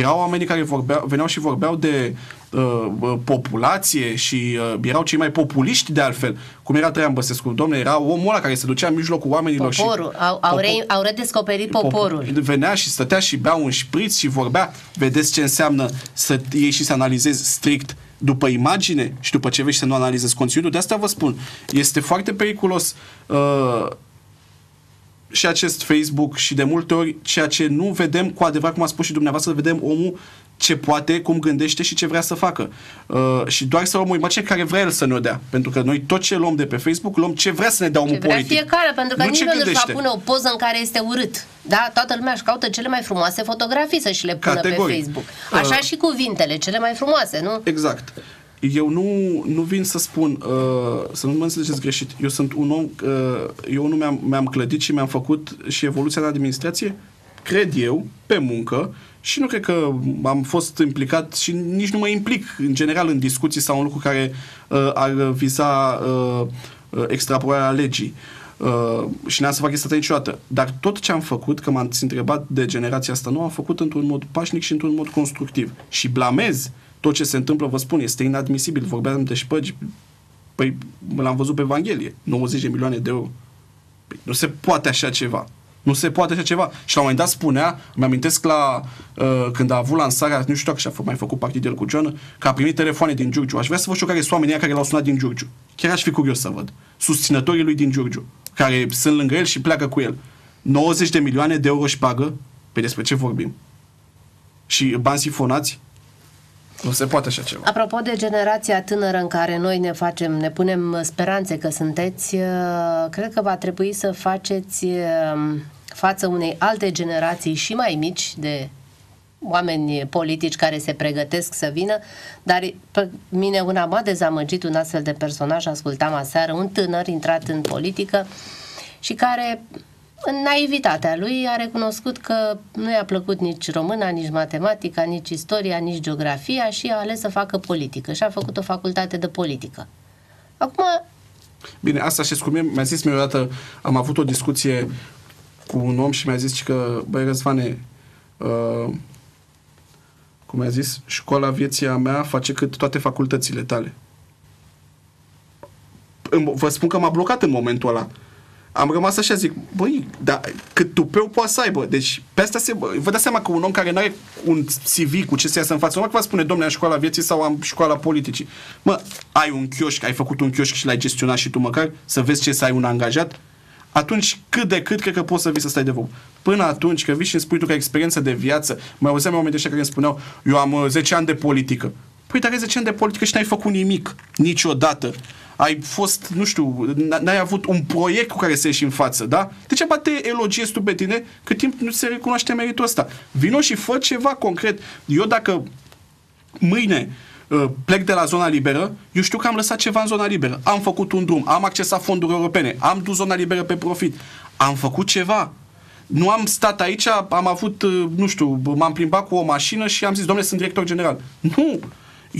erau oamenii care vorbeau, veneau și vorbeau de uh, populație și uh, erau cei mai populiști de altfel, cum era Traian Băsescu. Domnule, era omul ăla care se ducea în mijlocul oamenilor poporul. și... Au, au, re, au redescoperit poporul. Popor, venea și stătea și bea un șpriț și vorbea. Vedeți ce înseamnă să iei și să analizezi strict după imagine și după ce vei să nu analizezi conținutul. De asta vă spun, este foarte periculos uh, și acest Facebook și de multe ori ceea ce nu vedem cu adevărat, cum a spus și dumneavoastră, vedem omul ce poate, cum gândește și ce vrea să facă. Uh, și doar să luăm o imagine care vrea el să ne-o dea. Pentru că noi tot ce luăm de pe Facebook, luăm ce vrea să ne dea omul ce vrea politic. fiecare, pentru că nu nimeni nu va pune o poză în care este urât. Da? Toată lumea își caută cele mai frumoase fotografii să și le pună Categoric. pe Facebook. Așa uh, și cuvintele, cele mai frumoase, nu? Exact. Eu nu, nu vin să spun, uh, să nu mă înțelegeți greșit, eu sunt un om, uh, eu nu mi-am, mi-am clădit și mi-am făcut și evoluția în administrație, cred eu, pe muncă și nu cred că am fost implicat și nici nu mă implic în general în discuții sau în lucruri care uh, ar viza uh, uh, extrapolarea legii. Uh, și n-am să fac asta niciodată. Dar tot ce am făcut, că m-ați întrebat de generația asta nu am făcut într-un mod pașnic și într-un mod constructiv. Și blamez tot ce se întâmplă, vă spun, este inadmisibil. Vorbeam de șpăgi, păi l-am văzut pe Evanghelie, 90 de milioane de euro. Păi, nu se poate așa ceva. Nu se poate așa ceva. Și la un moment dat spunea, mi-amintesc la uh, când a avut lansarea, nu știu dacă și-a mai făcut partidul cu John, că a primit telefoane din Giurgiu. Aș vrea să văd și eu care sunt oamenii care l-au sunat din Giurgiu. Chiar aș fi curios să văd. Susținătorii lui din Giurgiu, care sunt lângă el și pleacă cu el. 90 de milioane de euro și pagă? Pe despre ce vorbim? Și bani sifonați? Nu se poate așa ceva. Apropo de generația tânără în care noi ne facem, ne punem speranțe că sunteți, uh, cred că va trebui să faceți uh, față unei alte generații și mai mici de oameni politici care se pregătesc să vină, dar pe mine una m-a dezamăgit un astfel de personaj, ascultam aseară, un tânăr intrat în politică și care în naivitatea lui a recunoscut că nu i-a plăcut nici româna, nici matematica, nici istoria, nici geografia și a ales să facă politică și a făcut o facultate de politică. Acum... Bine, asta știți cum e? Mi-a zis mie odată, am avut o discuție cu un om și mi-a zis că, băi, Răzvane, uh, cum mi-a zis, școala vieții a mea face cât toate facultățile tale. Vă spun că m-a blocat în momentul ăla am rămas așa, zic, băi, dar cât tupeu poate să aibă. Deci, pe asta se, vă dați seama că un om care nu are un CV cu ce să iasă în față, nu va spune, domnule, am școala vieții sau am școala politicii. Mă, ai un chioșc, ai făcut un chioșc și l-ai gestionat și tu măcar, să vezi ce să ai un angajat, atunci cât de cât cred că poți să vii să stai de vorbă. Până atunci, că vii și îmi spui tu ca experiență de viață, mai auzeam oameni de ăștia care îmi spuneau, eu am 10 uh, ani de politică. Păi, dar ai 10 ani de politică și n-ai făcut nimic, niciodată ai fost, nu știu, n-ai avut un proiect cu care să ieși în față, da? Degeaba te elogiezi tu pe tine cât timp nu se recunoaște meritul ăsta. Vino și fă ceva concret. Eu dacă mâine uh, plec de la zona liberă, eu știu că am lăsat ceva în zona liberă. Am făcut un drum, am accesat fonduri europene, am dus zona liberă pe profit. Am făcut ceva. Nu am stat aici, am avut, uh, nu știu, m-am plimbat cu o mașină și am zis, domnule, sunt director general. Nu!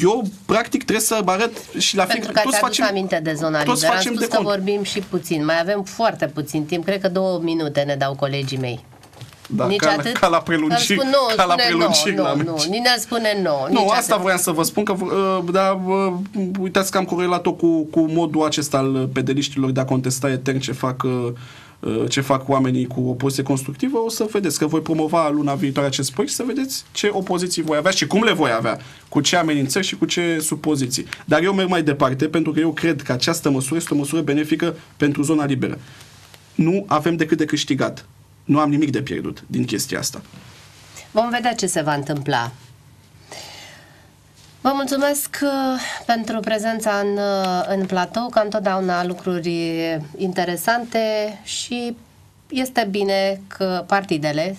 Eu practic trebuie să arăt și la Pentru că toți facem aminte de zona toți liberă. Facem am spus de că cont. vorbim și puțin. Mai avem foarte puțin timp. Cred că două minute ne dau colegii mei. Da, nici ca, atât? ca la prelungiri, Spun, nu, ca la spune prelungiri nu, la nu, meci. nu, nici ne spune nu. Nu, nici asta atât. voiam să vă spun, că uh, da, uh, uitați că am corelat-o cu, cu modul acesta al pedeliștilor de a contesta etern ce fac, uh, uh, ce fac oamenii cu opoziție constructivă, o să vedeți că voi promova luna viitoare acest proiect și să vedeți ce opoziții voi avea și cum le voi avea, cu ce amenințări și cu ce supoziții. Dar eu merg mai departe pentru că eu cred că această măsură este o măsură benefică pentru zona liberă. Nu avem decât de câștigat. Nu am nimic de pierdut din chestia asta. Vom vedea ce se va întâmpla. Vă mulțumesc uh, pentru prezența în, uh, în platou, ca întotdeauna lucruri interesante și este bine că partidele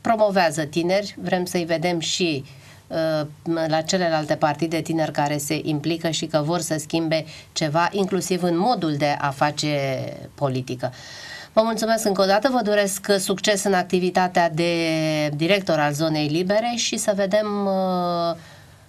promovează tineri, vrem să-i vedem și uh, la celelalte partide tineri care se implică și că vor să schimbe ceva, inclusiv în modul de a face politică. Vă mulțumesc încă o dată, vă doresc succes în activitatea de director al zonei libere și să vedem uh,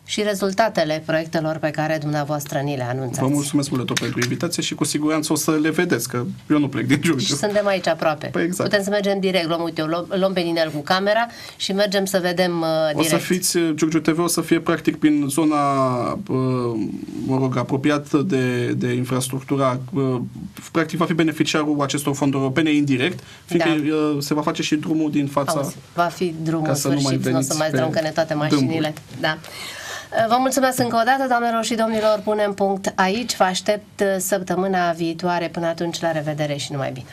și rezultatele proiectelor pe care dumneavoastră ni le anunțați. Vă mulțumesc mult tot pentru invitație și cu siguranță o să le vedeți, că eu nu plec din Giurgiu. Și suntem aici aproape. Păi exact. Putem să mergem direct, luăm, uite, luăm, luăm pe Ninel cu camera și mergem să vedem uh, O direct. să fiți, Giurgiu TV o să fie practic prin zona, uh, mă rog, apropiată de, de infrastructura, uh, practic va fi beneficiarul acestor fonduri europene indirect, fiindcă Da. uh, se va face și drumul din fața... Auzi, va fi drumul Ca în să nu mai sfârșit, nu o să veniți mai pe zdrâncăne toate mașinile. Da. Vă mulțumesc încă o dată, doamnelor și domnilor, punem punct aici. Vă aștept uh, săptămâna viitoare. Până atunci, la revedere și numai bine!